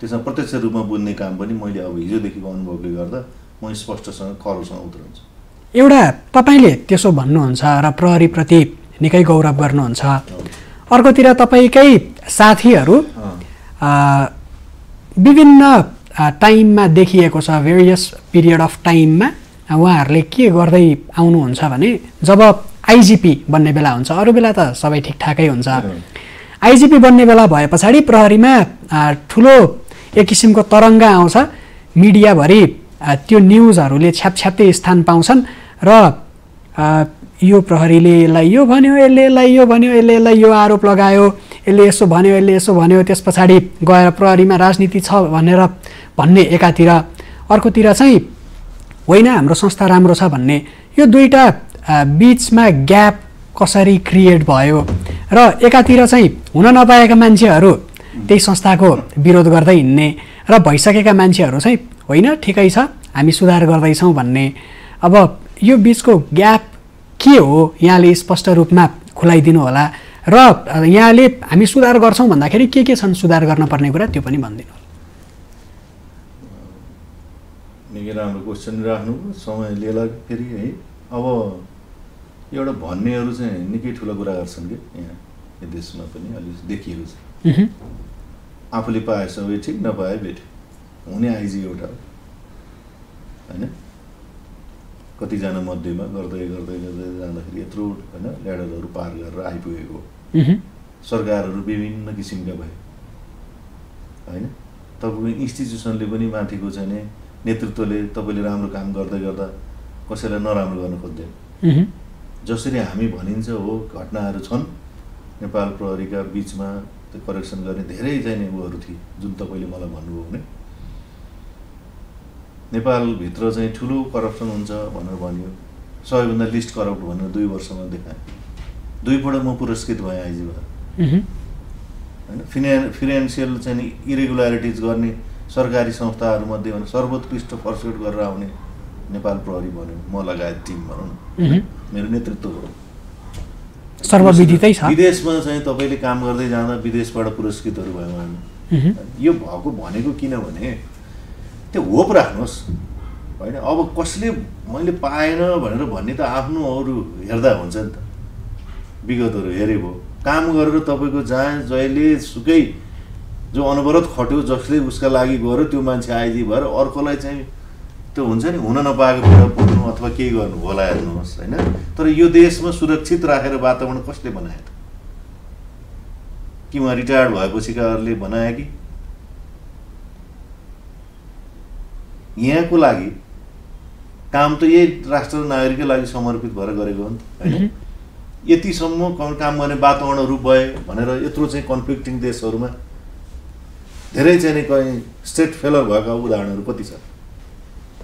त्यसमा प्रत्यक्ष रूपमा बुझ्ने काम पनि मैले अब हिजोदेखिको अनुभवले गर्दा म स्पष्टसँग खरोसँग उत्रन्छु। एउटा तपाईँले त्यसो भन्नुहुन्छ र प्रहरीप्रति निकै गौरव गर्नुहुन्छ। अर्कोतिर तपाईँकै साथीहरू विभिन्न टाइममा देखिएको छ भेरियस पिरियड अफ टाइममा उहाँहरूले के गर्दै आउनुहुन्छ भने जब आइजिपी बन्ने बेला हुन्छ। अरू बेला त सबै ठिकठाकै हुन्छ। आइजिपी बन्ने बेला भए पछाडि प्रहरीमा ठुलो एक किसिमको तरङ्ग आउँछ। मिडियाभरि त्यो न्युजहरूले छ्यापछ्याप्तै स्थान पाउँछन् र यो प्रहरीले यसलाई यो भन्यो यसले यसलाई यो भन्यो यसले यसलाई यो आरोप लगायो यसले यसो भन्यो यसले यसो भन्यो त्यस पछाडि गएर प्रहरीमा राजनीति छ भनेर भन्ने एकातिर। अर्कोतिर चाहिँ होइन हाम्रो संस्था राम्रो छ भन्ने। यो दुईवटा बिचमा ग्याप कसरी क्रिएट भयो र एकातिर चाहिँ हुन नपाएका मान्छेहरू त्यही संस्थाको विरोध गर्दै हिँड्ने र भइसकेका मान्छेहरू चाहिँ होइन ठिकै छ हामी सुधार गर्दैछौँ भन्ने। अब यो बिचको ग्याप के हो? यहाँले स्पष्ट रूपमा खुलाइदिनु होला र यहाँले हामी सुधार गर्छौँ भन्दाखेरि के के छन् सुधार गर्न पर्ने कुरा त्यो पनि भनिदिनु होला। निकै राम्रो क्वेसन राख्नु समय लिएला फेरि है। अब एउटा भन्नेहरू चाहिँ निकै ठुलो कुरा गर्छन् कि यहाँ यो देशमा पनि अलिक देखिएको छ। आफूले पाए सबै ठिक नपाए बेठ हुने आइजी एउटा हो। होइन? कतिजना मध्येमा गर्दै गर्दै गर्दै जाँदाखेरि यत्रो होइन ल्याडरहरू पार गरेर आइपुगेको। सरकारहरू विभिन्न किसिमका भए। होइन? तपाईँको इन्स्टिट्युसनले पनि माथिको चाहिँ नि नेतृत्वले तपाईँले राम्रो काम गर्दै गर्दा कसैलाई नराम्रो गर्न खोज्दैन। जसरी हामी भनिन्छ हो घटनाहरू छन्। नेपाल प्रहरीका बिचमा त्यो करेक्सन गर्ने धेरै चाहिने उहरू थिए जुन तपाईँले मलाई भन्नुभयो भने। नेपालभित्र चाहिँ ठुलो करप्सन हुन्छ भनेर भन्यो। सबैभन्दा लिस्ट करप्ट भनेर दुई वर्षमा देखाएँ दुईपल्ट म पुरस्कृत भएँ आइजीबाट होइन फिना फिनान्सियल चाहिँ इरेगुलारिटिज गर्ने सरकारी संस्थाहरूमध्ये भने सर्वोत्कृष्ट पर्सुट गरेर आउने नेपाल प्रहरी भन्यो म लगायत टिम भनौँ न। मेरो नेतृत्व हो। सर्वविदितै छ। विदेशमा चाहिँ तपाईँले काम गर्दै जाँदा विदेशबाट पुरस्कृतहरू भयो हामी यो भएको भनेको किनभने त्यो होप राख्नुहोस्। होइन अब कसले मैले पाएन भनेर भन्ने त आफ्नो अरू हेर्दा हुन्छ नि त। विगतहरू हेरे भयो। काम गरेर तपाईँको जहाँ जहिले सुकै जो अनवरत खट्यो जसले उसका लागि गऱ्यो त्यो मान्छे आइजी भएर अर्कोलाई चाहिँ त्यो हुन्छ नि हुन नपाएको कुरा पुग्नु अथवा केही गर्नु होला हेर्नुहोस् होइन? तर यो देशमा सुरक्षित राखेर वातावरण कसले बनायो? त कि उहाँ रिटायर्ड भएपछिकाहरूले बनाए कि? यहाँको लागि काम त यही राष्ट्र नागरिककै लागि समर्पित भएर गरेको हो नि त होइन? यतिसम्म काम गर्ने वातावरणहरू भए भनेर यत्रो चाहिँ कन्फ्लिक्टिङ देशहरूमा धेरै चाहिँ नि कहीँ स्टेट फेलर भएका उदाहरणहरू कति छ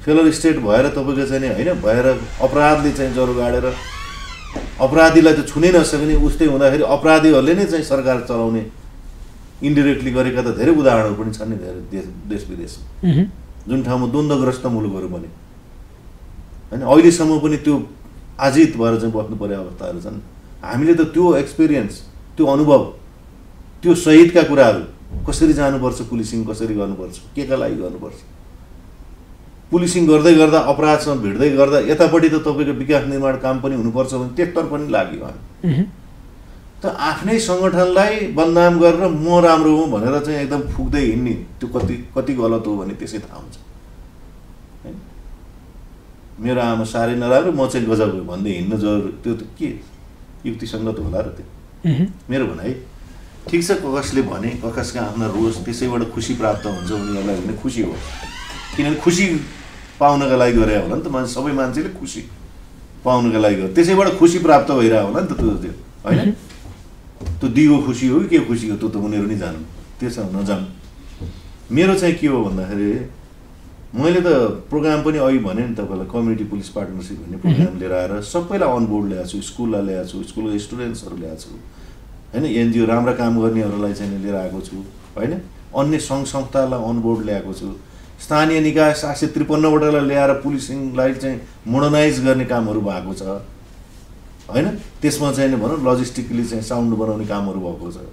फेलर स्टेट भएर तपाईँको चाहिँ नि होइन भएर अपराधले चाहिँ जरो गाडेर अपराधीलाई त छुनै नसक्ने उस्तै हुँदाखेरि अपराधीहरूले नै चाहिँ सरकार चलाउने इन्डिरेक्टली गरेका त धेरै उदाहरणहरू पनि छन् नि धेरै देश देश मह्म, जुन ठाउँमा द्वन्द्वग्रस्त मुलुकहरू बने होइन अहिलेसम्म पनि त्यो आजित भएर चाहिँ बस्नु पर्ने अवस्थाहरू छन्। हामीले त त्यो एक्सपिरियन्स त्यो अनुभव त्यो सहितका कुराहरू कसरी जानुपर्छ पुलिसिङ कसरी गर्नुपर्छ के का लागि गर्नुपर्छ? पुलिसिङ गर्दै गर्दा अपराधसँग भिड्दै गर्दा यतापट्टि त तपाईँको विकास निर्माण काम पनि हुनुपर्छ भने त्यत्तर पनि लाग्यो हामी त आफ्नै सङ्गठनलाई बदनाम गरेर म राम्रो हुँ भनेर चाहिँ एकदम फुक्दै हिँड्ने त्यो कति कति गलत हो भने त्यसै थाहा हुन्छ। होइन मेरो आमा साह्रै नराम्रो म चाहिँ गजब हो भन्दै हिँड्नु जरुर त्यो त के युक्तिसङ्गत होला र त्यो? मेरो भनाइ ठिक छ ककसले भने ककसका आफ्ना रोज त्यसैबाट खुसी प्राप्त हुन्छ उनीहरूलाई भने खुसी हो। किनभने खुसी पाउनका लागि गरे होला नि त मान्छे सबै मान्छेले खुसी पाउनका लागि गरे। त्यसैबाट खुसी प्राप्त भइरहेको होला नि त त्यो त्यो होइन? त्यो दिगो खुसी हो कि के खुसी हो त्यो त उनीहरू नै जानु त्यसो नजानु। मेरो चाहिँ के हो भन्दाखेरि मैले त प्रोग्राम पनि अघि भने नि तपाईँलाई कम्युनिटी पुलिस पार्टनरसिप भन्ने प्रोग्राम लिएर आएर सबैलाई अनबोर्ड ल्याएको छु स्कुललाई ल्याएको छु स्कुलको स्टुडेन्ट्सहरू ल्याएको छु। होइन? एनजिओ राम्रो काम गर्नेहरूलाई चाहिँ लिएर आएको छु होइन? अन्य सङ्घ संस्थालाई अनबोर्ड ल्याएको छु। स्थानीय निकाय सात सय त्रिपन्नवटालाई ल्याएर पुलिसिङलाई चाहिँ मोडर्नाइज गर्ने कामहरू भएको छ। होइन? त्यसमा चाहिँ भनौँ लजिस्टिकली चाहिँ साउन्ड बनाउने कामहरू भएको छ।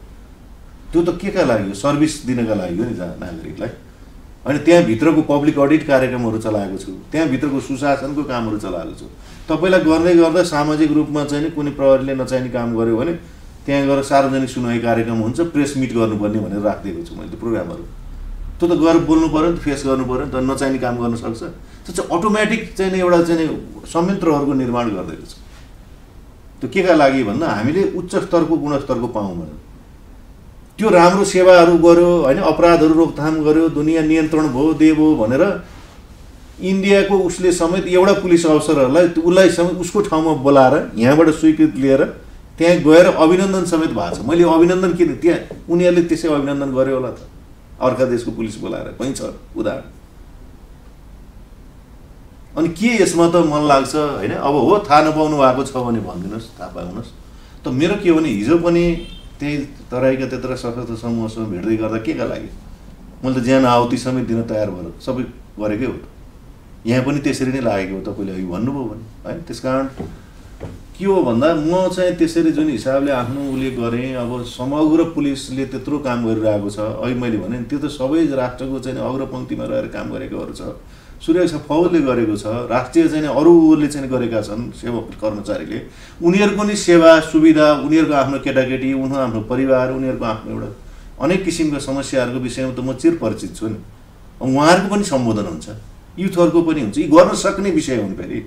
त्यो त के का लागि हो? सर्भिस दिनका लागि हो नि नागरिकलाई। अनि त्यहाँभित्रको पब्लिक अडिट कार्यक्रमहरू चलाएको छु। त्यहाँभित्रको सुशासनको कामहरू चलाएको छु। तपाईँलाई गर्दै गर्दा सामाजिक रूपमा चाहिँ नि कुनै प्रहरीले नचाहिने काम गर्यो भने त्यहाँ गएर सार्वजनिक सुनवाई कार्यक्रम हुन्छ प्रेस मिट गर्नुपर्ने भनेर राखिदिएको छु मैले प्रोग्रामहरू। त्यो त गएर बोल्नु पऱ्यो नि त फेस गर्नु पऱ्यो नि त नचाहिने काम गर्न सक्छ। त्यो चाहिँ अटोमेटिक चाहिँ नि एउटा चाहिँ संयन्त्रहरूको निर्माण गरिदिएको छ त्यो के का लागि भन्दा हामीले उच्च स्तरको गुणस्तरको पाऊँ भनेर। त्यो राम्रो सेवाहरू गर्यो होइन अपराधहरू रोकथाम गर्यो दुनियाँ नियन्त्रण भयो दे भयो भनेर इन्डियाको उसले समेत एउटा पुलिस अफसरहरूलाई उसलाई समेत उसको ठाउँमा बोलाएर यहाँबाट स्वीकृति लिएर त्यहाँ गएर अभिनन्दन समेत भएको छ। मैले अभिनन्दन किन त्यहाँ उनीहरूले त्यसै अभिनन्दन गर्यो होला त। अर्का देशको पुलिस बोलाएर कहीँ छ? उदाहरण अनि के यसमा त मन लाग्छ होइन? अब हो थाहा नपाउनु भएको छ भने भनिदिनुहोस् थाहा पाउनुहोस्। त मेरो के हो भने हिजो पनि त्यही तराईका त्यत्र सशस्त्र समूहसँग भेट्दै गर्दा के का लागि मैले त ज्यान आहुति समेत दिन तयार भएर सबै गरेकै हो यहाँ पनि त्यसरी नै लागेको हो तपाईँले अघि भन्नुभयो भने होइन त्यस कारण के हो भन्दा म चाहिँ त्यसरी जुन हिसाबले आफ्नो उसले गरेँ अब समग्र पुलिसले त्यत्रो काम गरिरहेको छ। अघि मैले भने त्यो त सबै राष्ट्रको चाहिँ अग्रपङ्क्तिमा रहेर काम गरेकोहरू छ। सुरक्षा फौजले गरेको छ राष्ट्रिय चाहिँ अरूले चाहिँ गरेका छन् सेवा कर्मचारीले। उनीहरूको नि सेवा सुविधा उनीहरूको आफ्नो केटाकेटी उनीहरूको आफ्नो परिवार उनीहरूको आफ्नो एउटा अनेक किसिमका समस्याहरूको विषयमा त म चिरपरिचित छु नि। उहाँहरूको पनि सम्बोधन हुन्छ। युथहरूको पनि हुन्छ। यी गर्न सक्ने विषय हुन् फेरि।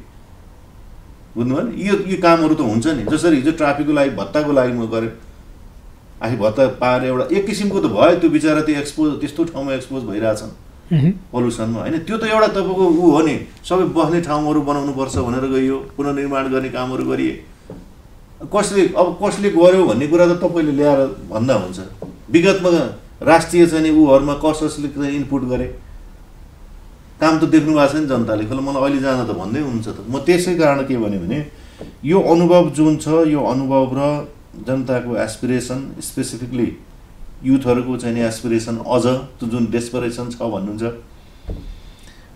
बुझ्नुभयो नि? यो यो कामहरू त हुन्छ नि। जसरी हिजो ट्राफिकको लागि भत्ताको लागि म गरेँ। आखिर भत्ता पाएर एउटा एक किसिमको त भयो। त्यो बिचरा त्यो एक्सपोज त्यस्तो ठाउँमा एक्सपोज भइरहेछन्। पल्युसनमा होइन त्यो त एउटा तपाईँको ऊ हो नि। सबै बस्ने ठाउँहरू बनाउनुपर्छ भनेर गइयो। पुनर्निर्माण गर्ने कामहरू गरिए। कसले अब कसले गर्यो भन्ने कुरा त तपाईँले ल्याएर भन्दा हुन्छ। विगतमा राष्ट्रिय चाहिँ ऊहरूमा कसले इनपुट गरे? काम त देख्नु भएको नि जनताले। खोला मलाई अहिले जाँदा त भन्दै हुनुहुन्छ त। म त्यसै कारण के भने भने यो अनुभव जुन छ यो अनुभव र जनताको एसपिरेसन स्पेसिफिकली युथहरूको चाहिँ एसपिरेसन अझ त्यो जुन डेस्परेसन छ भन्नुहुन्छ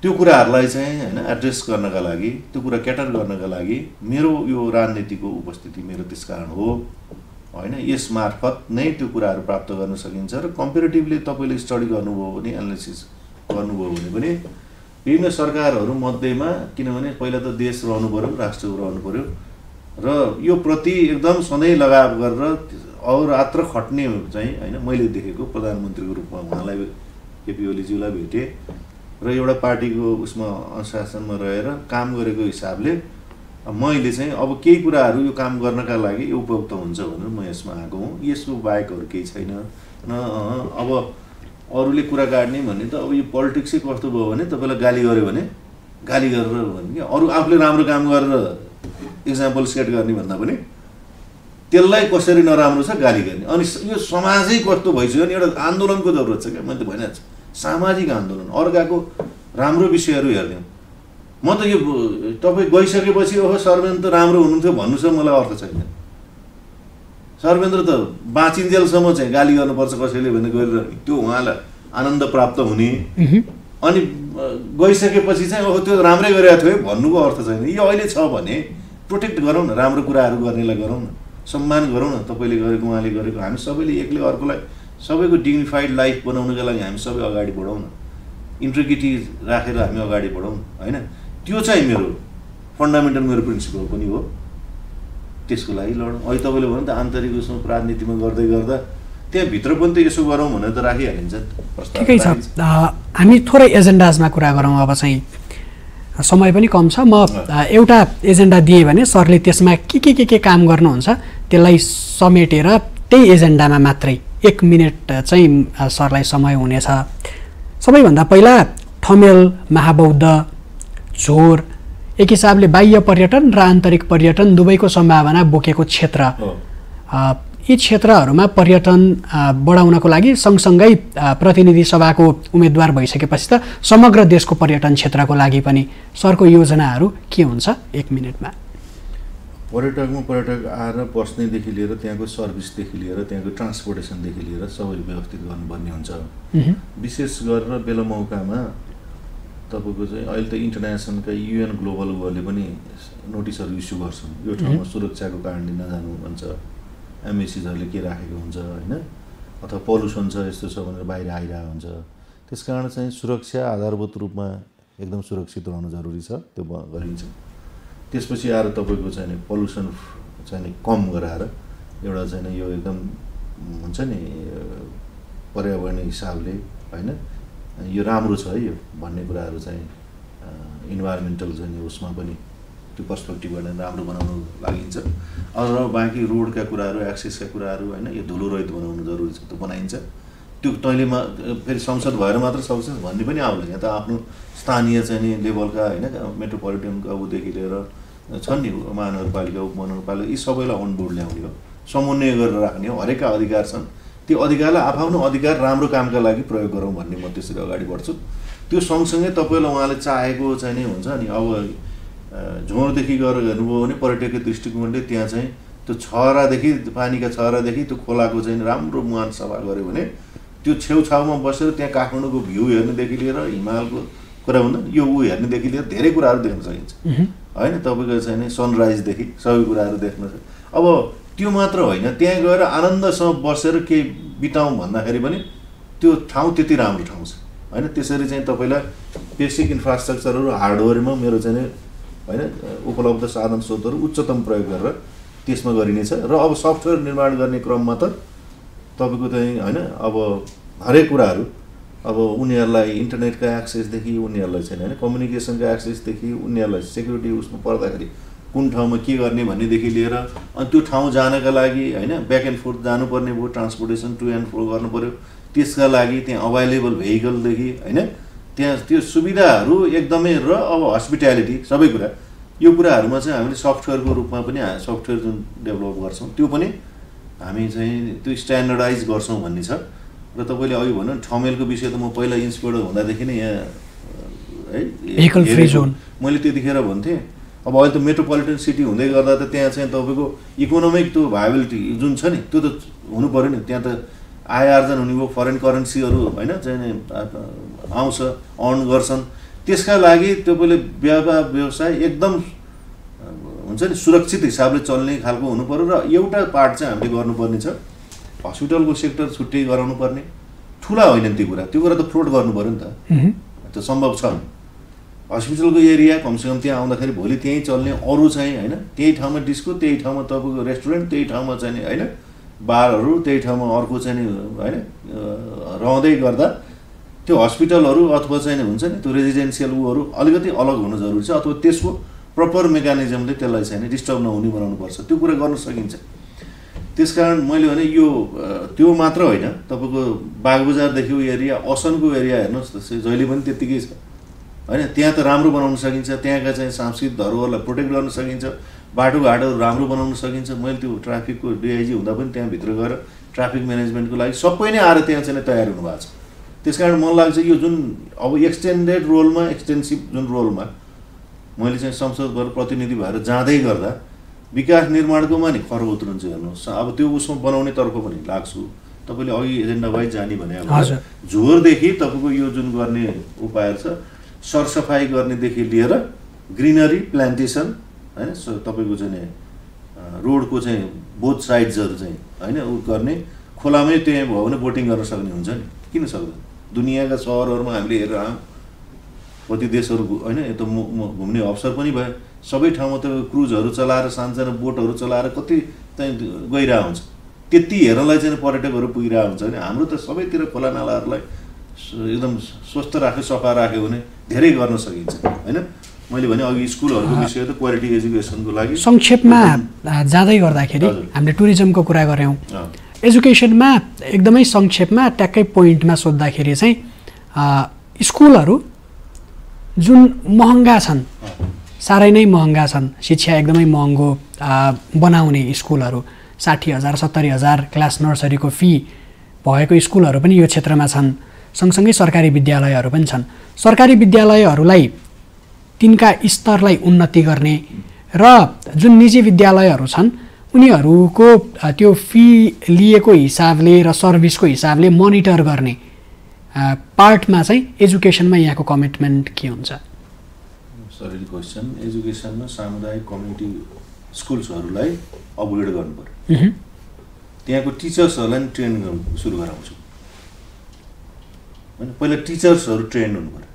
त्यो कुराहरूलाई चाहिँ होइन एड्रेस गर्नका लागि त्यो कुरा क्याटर गर्नका लागि मेरो यो राजनीतिको उपस्थिति मेरो त्यस कारण हो। होइन यस मार्फत नै त्यो कुराहरू प्राप्त गर्न सकिन्छ र कम्पेरिटिभली तपाईँले स्टडी गर्नुभयो भने एनालिसिस गर्नुभयो भने पनि विभिन्न सरकारहरू मध्येमा किनभने पहिला त देश रहनु पऱ्यो राष्ट्र रहनु पऱ्यो र यो प्रति एकदम सधैँ लगाव गरेर अहोरात्र खट्ने चाहिँ होइन मैले देखेको प्रधानमन्त्रीको रूपमा उहाँलाई केपी ओलीज्यूलाई भेटेँ। र एउटा पार्टीको उसमा अनुशासनमा रहेर काम गरेको हिसाबले मैले चाहिँ अब केही कुराहरू यो काम गर्नका लागि उपयुक्त हुन्छ भनेर म यसमा आएको हुँ। यसको बाहेकहरू केही छैन। न अब अरूले कुरा काट्ने भन्ने त अब यो पोलिटिक्सै कस्तो भयो भने तपाईँलाई गाली गऱ्यो भने गाली गरेर भने कि? अरू आफूले राम्रो काम गरेर इक्जाम्पल सेट गर्ने भन्दा पनि त्यसलाई कसरी नराम्रो छ गाली गर्ने। अनि यो समाजै कस्तो भइसक्यो भने एउटा आन्दोलनको जरुरत छ क्या? मैले त भनिहाल्छु। सामाजिक आन्दोलन अर्काको राम्रो विषयहरू हेरिदिउँ म त यो तपाईँ गइसकेपछि ओहो सर्वेन्द्र त राम्रो हुनुहुन्थ्यो भन्नु छ मलाई अर्थ छैन। सर्वेन्द्र त बाँचिन्जेलसम्म चाहिँ गाली गर्नुपर्छ कसैले भने गएर त्यो उहाँलाई आनन्द प्राप्त हुने। अनि गइसकेपछि चाहिँ अब त्यो राम्रै गरेको थियो है भन्नुको अर्थ छैन। यो अहिले छ भने प्रोटेक्ट गरौँ न राम्रो कुराहरू गर्नेलाई गरौँ न। सम्मान गरौँ न तपाईँले गरेको उहाँले गरेको। हामी सबैले एकले अर्कोलाई सबैको डिग्निफाइड लाइफ बनाउनुको लागि हामी सबै अगाडि बढौँ न। इन्ट्रिग्रिटी राखेर हामी अगाडि बढौँ होइन? त्यो चाहिँ मेरो फन्डामेन्टल मेरो प्रिन्सिपल पनि हो। त्यसको लागि लडौँ। अहिले तपाईँले भन्नु त आन्तरिक उसमा राजनीतिमा गर्दै गर्दा त्यहाँभित्र पनि त यसो गरौँ भनेर त राखिहालिन्छ ठिकै छ। हामी थोरै एजेन्डाजमा कुरा गरौँ अब चाहिँ समय पनि कम छ। म एउटा एजेन्डा दिएँ भने सरले त्यसमा के के के के काम गर्नुहुन्छ त्यसलाई समेटेर त्यही एजेन्डामा मात्रै एक मिनट चाहिँ सरलाई समय हुनेछ। सबैभन्दा पहिला ठमेल महाबौद्ध झोर एक हिसाबले बाह्य पर्यटन र आन्तरिक पर्यटन दुवैको सम्भावना बोकेको क्षेत्र। यी क्षेत्रहरूमा पर्यटन बढाउनको लागि सँगसँगै प्रतिनिधि सभाको उम्मेदवार भइसकेपछि त समग्र देशको पर्यटन क्षेत्रको लागि पनि सरको योजनाहरू के हुन्छ एक मिनटमा? पर्यटकमा पर्यटक आएर बस्नेदेखि लिएर त्यहाँको सर्भिसदेखि लिएर त्यहाँको ट्रान्सपोर्टेसनदेखि लिएर सबै व्यवस्थित गर्नुपर्ने हुन्छ। विशेष गरेर बेला मौकामा तपाईँको चाहिँ अहिले त इन्टरनेसनलका युएन ग्लोबल वर्ल्डले पनि नोटिसहरू इस्यु गर्छन्। यो ठाउँमा सुरक्षाको कारणले नजानु भन्छ। एमएसिजहरूले के राखेको हुन्छ होइन? अथवा पल्युसन छ यस्तो छ भनेर बाहिर आइरहेको हुन्छ। त्यस कारण चाहिँ सुरक्षा आधारभूत रूपमा एकदम सुरक्षित रहनु जरुरी छ त्यो गरिन्छ। त्यसपछि आएर तपाईँको चाहिँ पल्युसन चाहिँ कम गराएर एउटा चाहिँ यो एकदम हुन्छ नि पर्यावरणीय हिसाबले होइन? यो राम्रो छ है यो भन्ने कुराहरू चाहिँ इन्भाइरोमेन्टल चाहिँ उसमा पनि। त्यो पर्सपेक्टिभबाट राम्रो बनाउनु लागिन्छ। र बाँकी रोडका कुराहरू एक्सेसका कुराहरू होइन यो धुलो रहित बनाउनु जरुरी छ त्यो बनाइन्छ। त्यो तैँले मा फेरि संसद भएर मात्र सक्छ भन्ने पनि आउला। यहाँ त आफ्नो स्थानीय चाहिँ नि लेभलका होइन मेट्रोपोलिटनका ऊदेखि लिएर छन् नि महानगरपालिका उपमहानगरपालिका यी सबैलाई अन बोर्ड ल्याउने हो। समन्वय गरेर राख्ने हो। हरेकका अधिकार छन्। त्यो अधिकारलाई आफआफ्नो अधिकार राम्रो कामका लागि प्रयोग गरौँ भन्ने म त्यसरी अगाडि बढ्छु। त्यो सँगसँगै तपाईँलाई उहाँले चाहेको चाहिँ नि हुन्छ नि। अब झोरदेखि गएर हेर्नुभयो भने पर्यटकीय दृष्टिकोणले त्यहाँ चाहिँ त्यो छहरादेखि पानीका छहरादेखि त्यो खोलाको चाहिँ राम्रो मुहान सफा गऱ्यो भने त्यो छेउछाउमा बसेर त्यहाँ काठमाडौँको भ्यू हेर्नेदेखि लिएर हिमालको कुरा हुँदा यो ऊ हेर्नेदेखि लिएर धेरै कुराहरू देख्न सकिन्छ। होइन? तपाईँको चाहिँ नि सनराइजदेखि सबै कुराहरू देख्न अब त्यो मात्र होइन त्यहाँ गएर आनन्दसँग बसेर केही बिताउँ भन्दाखेरि पनि त्यो ठाउँ त्यति राम्रो ठाउँ छ। होइन त्यसरी चाहिँ तपाईँलाई बेसिक इन्फ्रास्ट्रक्चरहरू हार्डवेयरमा मेरो चाहिँ होइन उपलब्ध साधन स्रोतहरू उच्चतम प्रयोग गरेर त्यसमा गरिनेछ र अब सफ्टवेयर निर्माण गर्ने क्रममा त तपाईँको चाहिँ होइन अब हरेक कुराहरू अब उनीहरूलाई इन्टरनेटका एक्सेसदेखि उनीहरूलाई चाहिँ होइन कम्युनिकेसनका एक्सेसदेखि उनीहरूलाई सेक्युरिटी उसमा पर्दाखेरि कुन ठाउँमा के गर्ने भन्नेदेखि लिएर अनि त्यो ठाउँ जानका लागि होइन ब्याक एन्ड फोर्थ जानुपर्ने भयो ट्रान्सपोर्टेसन टु एन्ड फ्रो गर्नु पऱ्यो त्यसका लागि त्यहाँ अभाइलेबल भेहिकलदेखि होइन त्यहाँ त्यो सुविधाहरू एकदमै र अब हस्पिट्यालिटी सबै कुरा। यो कुराहरूमा चाहिँ हामीले सफ्टवेयरको रूपमा पनि सफ्टवेयर जुन डेभलप गर्छौँ त्यो पनि हामी चाहिँ त्यो स्ट्यान्डर्डाइज गर्छौँ भन्ने छ। र तपाईँले अघि भन्नु ठमेलको विषय त म पहिला इन्सपेक्टर हुँदादेखि नै यहाँ है मैले त्यतिखेर भन्थेँ अब अहिले त मेट्रोपोलिटन सिटी हुँदै गर्दा त त्यहाँ चाहिँ तपाईँको इकोनोमिक त्यो भाइबिलिटी जुन छ नि त्यो त हुनु पऱ्यो नि। त्यहाँ त आय आर्जन हुने भयो फरेन करेन्सीहरू होइन चाहिँ आउँछ अर्न गर्छन्। त्यसका लागि तपाईँले व्यापार व्यवसाय एकदम हुन्छ नि सुरक्षित हिसाबले चल्ने खालको हुनु पऱ्यो र एउटा पार्ट चाहिँ हामीले गर्नुपर्ने छ। हस्पिटलको सेक्टर छुट्टै गराउनु पर्ने ठुला होइन त्यो कुरा। त्यो कुरा त फ्लोट गर्नु पऱ्यो नि त। त्यो सम्भव छ। हस्पिटलको एरिया कमसेकम त्यहाँ आउँदाखेरि भोलि त्यहीँ चल्ने अरू चाहिँ होइन त्यही ठाउँमा डिस्को त्यही ठाउँमा तपाईँको रेस्टुरेन्ट त्यही ठाउँमा चाहिँ होइन बारहरू त्यही ठाउँमा अर्को चाहिँ होइन रहँदै गर्दा त्यो हस्पिटलहरू अथवा चाहिँ हुन्छ नि त्यो रेजिडेन्सियल ऊहरू अलिकति अलग हुनु जरुरी छ अथवा त्यसको प्रपर मेकानिजमले त्यसलाई चाहिँ डिस्टर्ब नहुने बनाउनुपर्छ त्यो कुरा गर्न सकिन्छ। त्यस कारण मैले भने यो त्यो मात्र होइन तपाईँको बागबजारदेखि एरिया असनको एरिया हेर्नुहोस् जहिले पनि त्यत्तिकै छ। होइन त्यहाँ त राम्रो बनाउन सकिन्छ त्यहाँका चाहिँ सांस्कृतिक धरोहरलाई प्रोटेक्ट गर्न सकिन्छ बाटोघाटोहरू राम्रो बनाउन सकिन्छ। मैले त्यो ट्राफिकको डिआइजी हुँदा पनि त्यहाँभित्र गएर ट्राफिक म्यानेजमेन्टको लागि सबै नै आएर त्यहाँ चाहिँ तयार हुनुभएको छ। त्यस कारण मलाई लाग्छ यो जुन अब एक्सटेन्डेड रोलमा एक्सटेन्सिभ जुन रोलमा मैले चाहिँ संसदबाट प्रतिनिधि भएर जाँदै गर्दा विकास निर्माणकोमा नि खर उत्रन्छ हेर्नुहोस्। अब त्यो उसमा बनाउने तर्फ पनि लाग्छु। तपाईँले अघि एजेन्डा वाइज जाने भने अब झोरदेखि तपाईँको यो जुन गर्ने उपायहरू छ सरसफाइ गर्नेदेखि लिएर ग्रिनरी प्लान्टेसन होइन तपाईँको चाहिँ रोडको चाहिँ बोथ साइड्सहरू चाहिँ होइन उ गर्ने खोलामै त्यहाँ भयो भने बोटिङ गर्न सक्ने हुन्छ नि। किन सक्दैन? दुनियाँका सहरहरूमा हामीले हेरेर आयौँ कति देशहरू होइन यता घुम्ने अवसर पनि भयो। सबै ठाउँमा त क्रुजहरू चलाएर सानसानो बोटहरू चलाएर कति चाहिँ गइरहेको हुन्छ। त्यति हेर्नलाई चाहिँ पर्यटकहरू पुगिरहेको हुन्छ। भने हाम्रो त सबैतिर खोला नालाहरूलाई एकदम स्वस्थ राख्यो सफा राख्यो भने धेरै गर्न सकिन्छ। होइन? मैले भने अघि स्कुलहरूको विषय त क्वालिटी एजुकेसनको लागि संक्षेपमा जाँदै गर्दाखेरि हामीले टुरिज्मको कुरा गऱ्यौँ। एजुकेसनमा एकदमै संक्षेपमा ट्याक्कै पोइन्टमा सोद्धाखेरि चाहिँ स्कुलहरू जुन महँगा छन् साह्रै नै महँगा छन् शिक्षा एकदमै महँगो बनाउने स्कुलहरू साठी हजार सत्तरी हजार क्लास नर्सरीको फी भएको स्कुलहरू पनि यो क्षेत्रमा छन्। सँगसँगै सरकारी विद्यालयहरू पनि छन्। सरकारी विद्यालयहरूलाई तिनका स्तरलाई उन्नति गर्ने र जुन निजी विद्यालयहरू छन् उनीहरूको त्यो फी लिएको हिसाबले र सर्भिसको हिसाबले मोनिटर गर्ने पार्टमा चाहिँ एजुकेसनमा यहाँको कमिटमेन्ट के हुन्छ? क्वेसन एजुकेसनमा सामुदायिक कम्युनिटी स्कुल्सहरूलाई अपग्रेड गर्नु पऱ्यो त्यहाँको टिचर्सहरूलाई ट्रेन सुरु गराउँछु होइन? पहिला टिचर्सहरू ट्रेन हुनु पऱ्यो।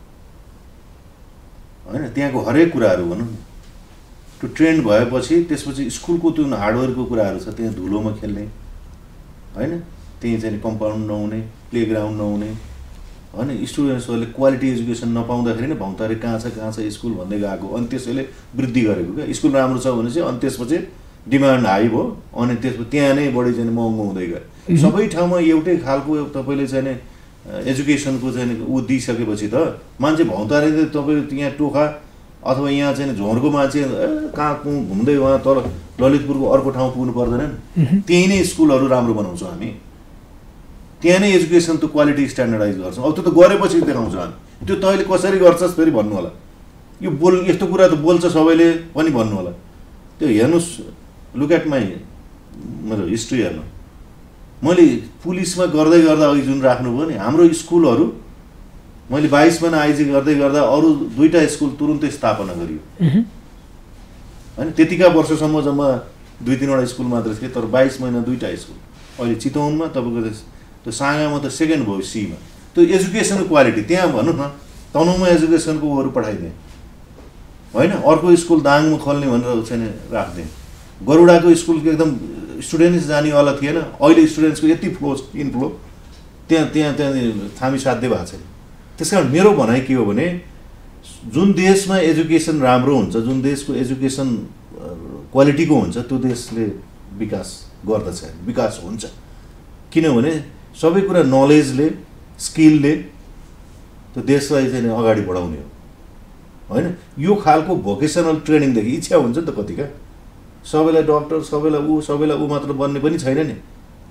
होइन? त्यहाँको हरेक कुराहरू भनौँ न त्यो ट्रेन्ड भएपछि त्यसपछि स्कुलको त्यो हार्डवेयरको कुराहरू छ त्यहाँ धुलोमा खेल्ने। होइन? त्यहीँ चाहिँ कम्पाउन्ड नहुने प्लेग्राउन्ड नहुने। होइन? स्टुडेन्ट्सहरूले क्वालिटी एजुकेसन नपाउँदाखेरि नै भौतारे कहाँ छ कहाँ छ स्कुल भन्दै गएको। अनि त्यसैले वृद्धि गरेको क्या। स्कुल राम्रो छ भने चाहिँ अनि त्यसपछि डिमान्ड हाई भयो। अनि त्यसपछि त्यहाँ नै बढी चाहिँ महँगो हुँदै गयो। सबै ठाउँमा एउटै खालको तपाईँले चाहिँ एजुकेसनको चाहिँ ऊ दिइसकेपछि त मान्छे भौतारे तपाईँ त्यहाँ टोखा अथवा यहाँ चाहिँ झोरको मान्छे कहाँ कुँ घुम्दै उहाँ तल ललितपुरको अर्को ठाउँ पुग्नु पर्दैन नि त्यही नै स्कुलहरू राम्रो बनाउँछौँ हामी। त्यहाँ नै एजुकेसन त क्वालिटी स्ट्यान्डर्डाइज गर्छौँ। अब त्यो त गरेपछि देखाउँछ हामी। त्यो तैँले कसरी गर्छस् फेरि भन्नु होला। यो बोल यस्तो कुरा त बोल्छ सबैले पनि भन्नु होला। त्यो हेर्नुहोस् लुक एट माई मेरो हिस्ट्री हेर्नु। मैले पुलिसमा गर्दै गर्दा अघि जुन राख्नुभयो नि हाम्रो स्कुलहरू मैले बाइस महिना आइजी गर्दै गर्दा अरू दुईवटा स्कुल तुरुन्तै स्थापना गरियो। होइन त्यतिका वर्षसम्म जम्मा दुई तिनवटा स्कुल मात्रै थिए तर बाइस महिना दुईवटा स्कुल। अहिले चितवनमा तपाईँको त्यो- साँगामा त सेकेन्ड भयो सीमा। त्यो एजुकेसनको क्वालिटी त्यहाँ भनौँ न तनहुमा एजुकेसनको ऊहरू पठाइदिएँ। होइन अर्को स्कुल दाङमा खोल्ने भनेर चाहिँ राखिदिएँ। गरुडाको स्कुलको एकदम स्टुडेन्ट्स जानेवाला थिएन। अहिले स्टुडेन्ट्सको यति फ्लो इनफ्लो त्यहाँ त्यहाँ त्यहाँ थामी साध्य भएको छैन। त्यस कारण मेरो भनाइ के हो भने जुन देशमा एजुकेसन राम्रो हुन्छ जुन देशको एजुकेसन क्वालिटीको हुन्छ त्यो देशले विकास गर्दछ विकास हुन्छ। किनभने सबै कुरा नलेजले स्किलले त्यो देशलाई चाहिँ अगाडि बढाउने हो। होइन? यो खालको भोकेसनल ट्रेनिङदेखि इच्छा हुन्छ नि त कतिका सबैलाई डक्टर सबैलाई ऊ सबैलाई ऊ मात्र बन्ने पनि छैन नि।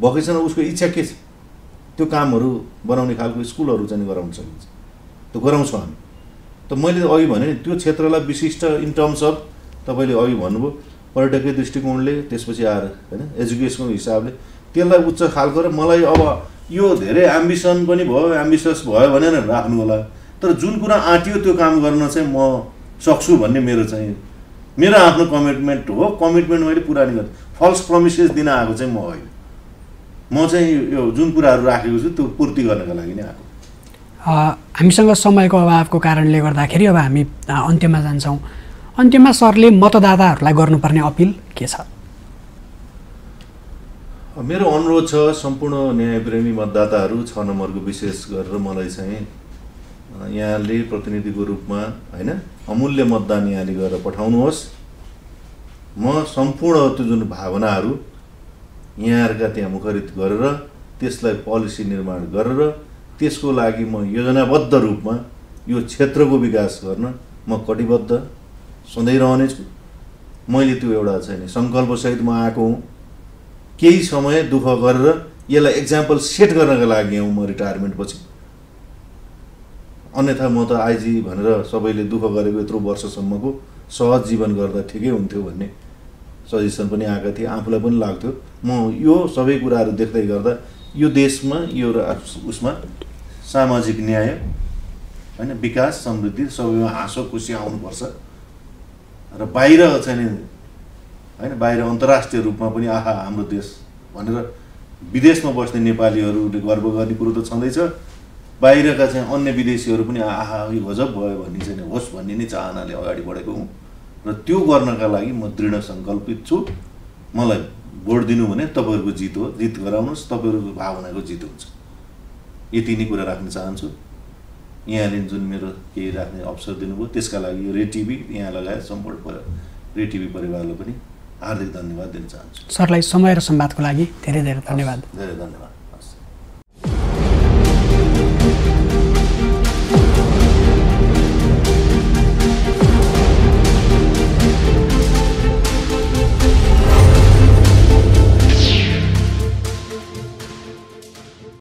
भोकेसनल उसको इच्छा के छ? त्यो कामहरू बनाउने खालको स्कुलहरू चाहिँ गराउन सकिन्छ। त्यो गराउँछौँ हामी। त मैले अघि भने नि त्यो क्षेत्रलाई विशिष्ट इन टर्म्स अफ तपाईँले अघि भन्नुभयो पर्यटकीय दृष्टिकोणले त्यसपछि आएर होइन एजुकेसनको हिसाबले त्यसलाई उच्च खालको र मलाई अब यो धेरै एम्बिसन पनि भयो एम्बिसियस भयो भनेर राख्नु होला। तर जुन कुरा आँटियो त्यो काम गर्न चाहिँ म सक्छु भन्ने मेरो चाहिँ मेरो आफ्नो कमिटमेन्ट हो कमिटमेन्ट मैले पुरा नि गर्छु। फल्स प्रमिसेस दिन आएको चाहिँ म होइन। म चाहिँ यो जुन कुराहरू राखेको छु त्यो पूर्ति गर्नको लागि नै आएको। अ, हामीसँग समयको अभावको कारणले गर्दाखेरि अब हामी अन्त्यमा जान्छौँ। अन्त्यमा सरले मतदाताहरूलाई गर्नुपर्ने अपिल के छ? मेरो अनुरोध छ सम्पूर्ण न्यायप्रेमी मतदाताहरू छ नम्बरको विशेष गरेर मलाई चाहिँ यहाँले प्रतिनिधिको रूपमा होइन? अमूल्य मतदान यहाँले गरेर पठाउनुहोस्। म सम्पूर्ण त्यो जुन भावनाहरू यहाँहरूका त्यहाँ मुखरित गरेर त्यसलाई पोलिसी निर्माण गरेर त्यसको लागि म योजनाबद्ध रूपमा यो क्षेत्रको विकास गर्न म कटिबद्ध सधैँ रहनेछु। मैले त्यो एउटा चाहिँ नि सङ्कल्पसहित म आएको हुँ। केही समय दुःख गरेर यसलाई एक्जाम्पल सेट गर्नका लागि आउँ म रिटायरमेन्ट पछि। अन्यथा म त आइजी भनेर सबैले दुःख गरेको यत्रो वर्षसम्मको सहज जीवन गर्दा ठिकै हुन्थ्यो भन्ने सजेसन पनि आएका थिए आफूलाई पनि लाग्थ्यो। म यो सबै कुराहरू देख्दै गर्दा यो देशमा यो उसमा सामाजिक न्याय होइन विकास समृद्धि सबैमा हाँसो खुसी आउनुपर्छ। र बाहिर चाहिँ होइन बाहिर अन्तर्राष्ट्रिय रूपमा पनि आहा हाम्रो देश भनेर विदेशमा बस्ने नेपालीहरूले गर्व गर्ने कुरो त छँदैछ। बाहिरका चाहिँ अन्य विदेशीहरू पनि आहा यो गजब भयो भन्ने चाहिँ होस् भन्ने नै चाहनाले अगाडि बढेको हुँ। र त्यो गर्नका लागि म दृढ सङ्कल्पित छु। मलाई भोट दिनु भने तपाईँहरूको जित हो। जित गराउनुहोस् तपाईँहरूको भावनाको जित हुन्छ। यति नै कुरा राख्न चाहन्छु। यहाँले जुन मेरो केही राख्ने अवसर दिनुभयो त्यसका लागि यो रेड टिभी यहाँ लगायत सम्पूर्ण पर रेड टिभी परिवारलाई पनि हार्दिक धन्यवाद दिन चाहन्छु। सरलाई समय र संवादको लागि धेरै धेरै धन्यवाद। धेरै धन्यवाद।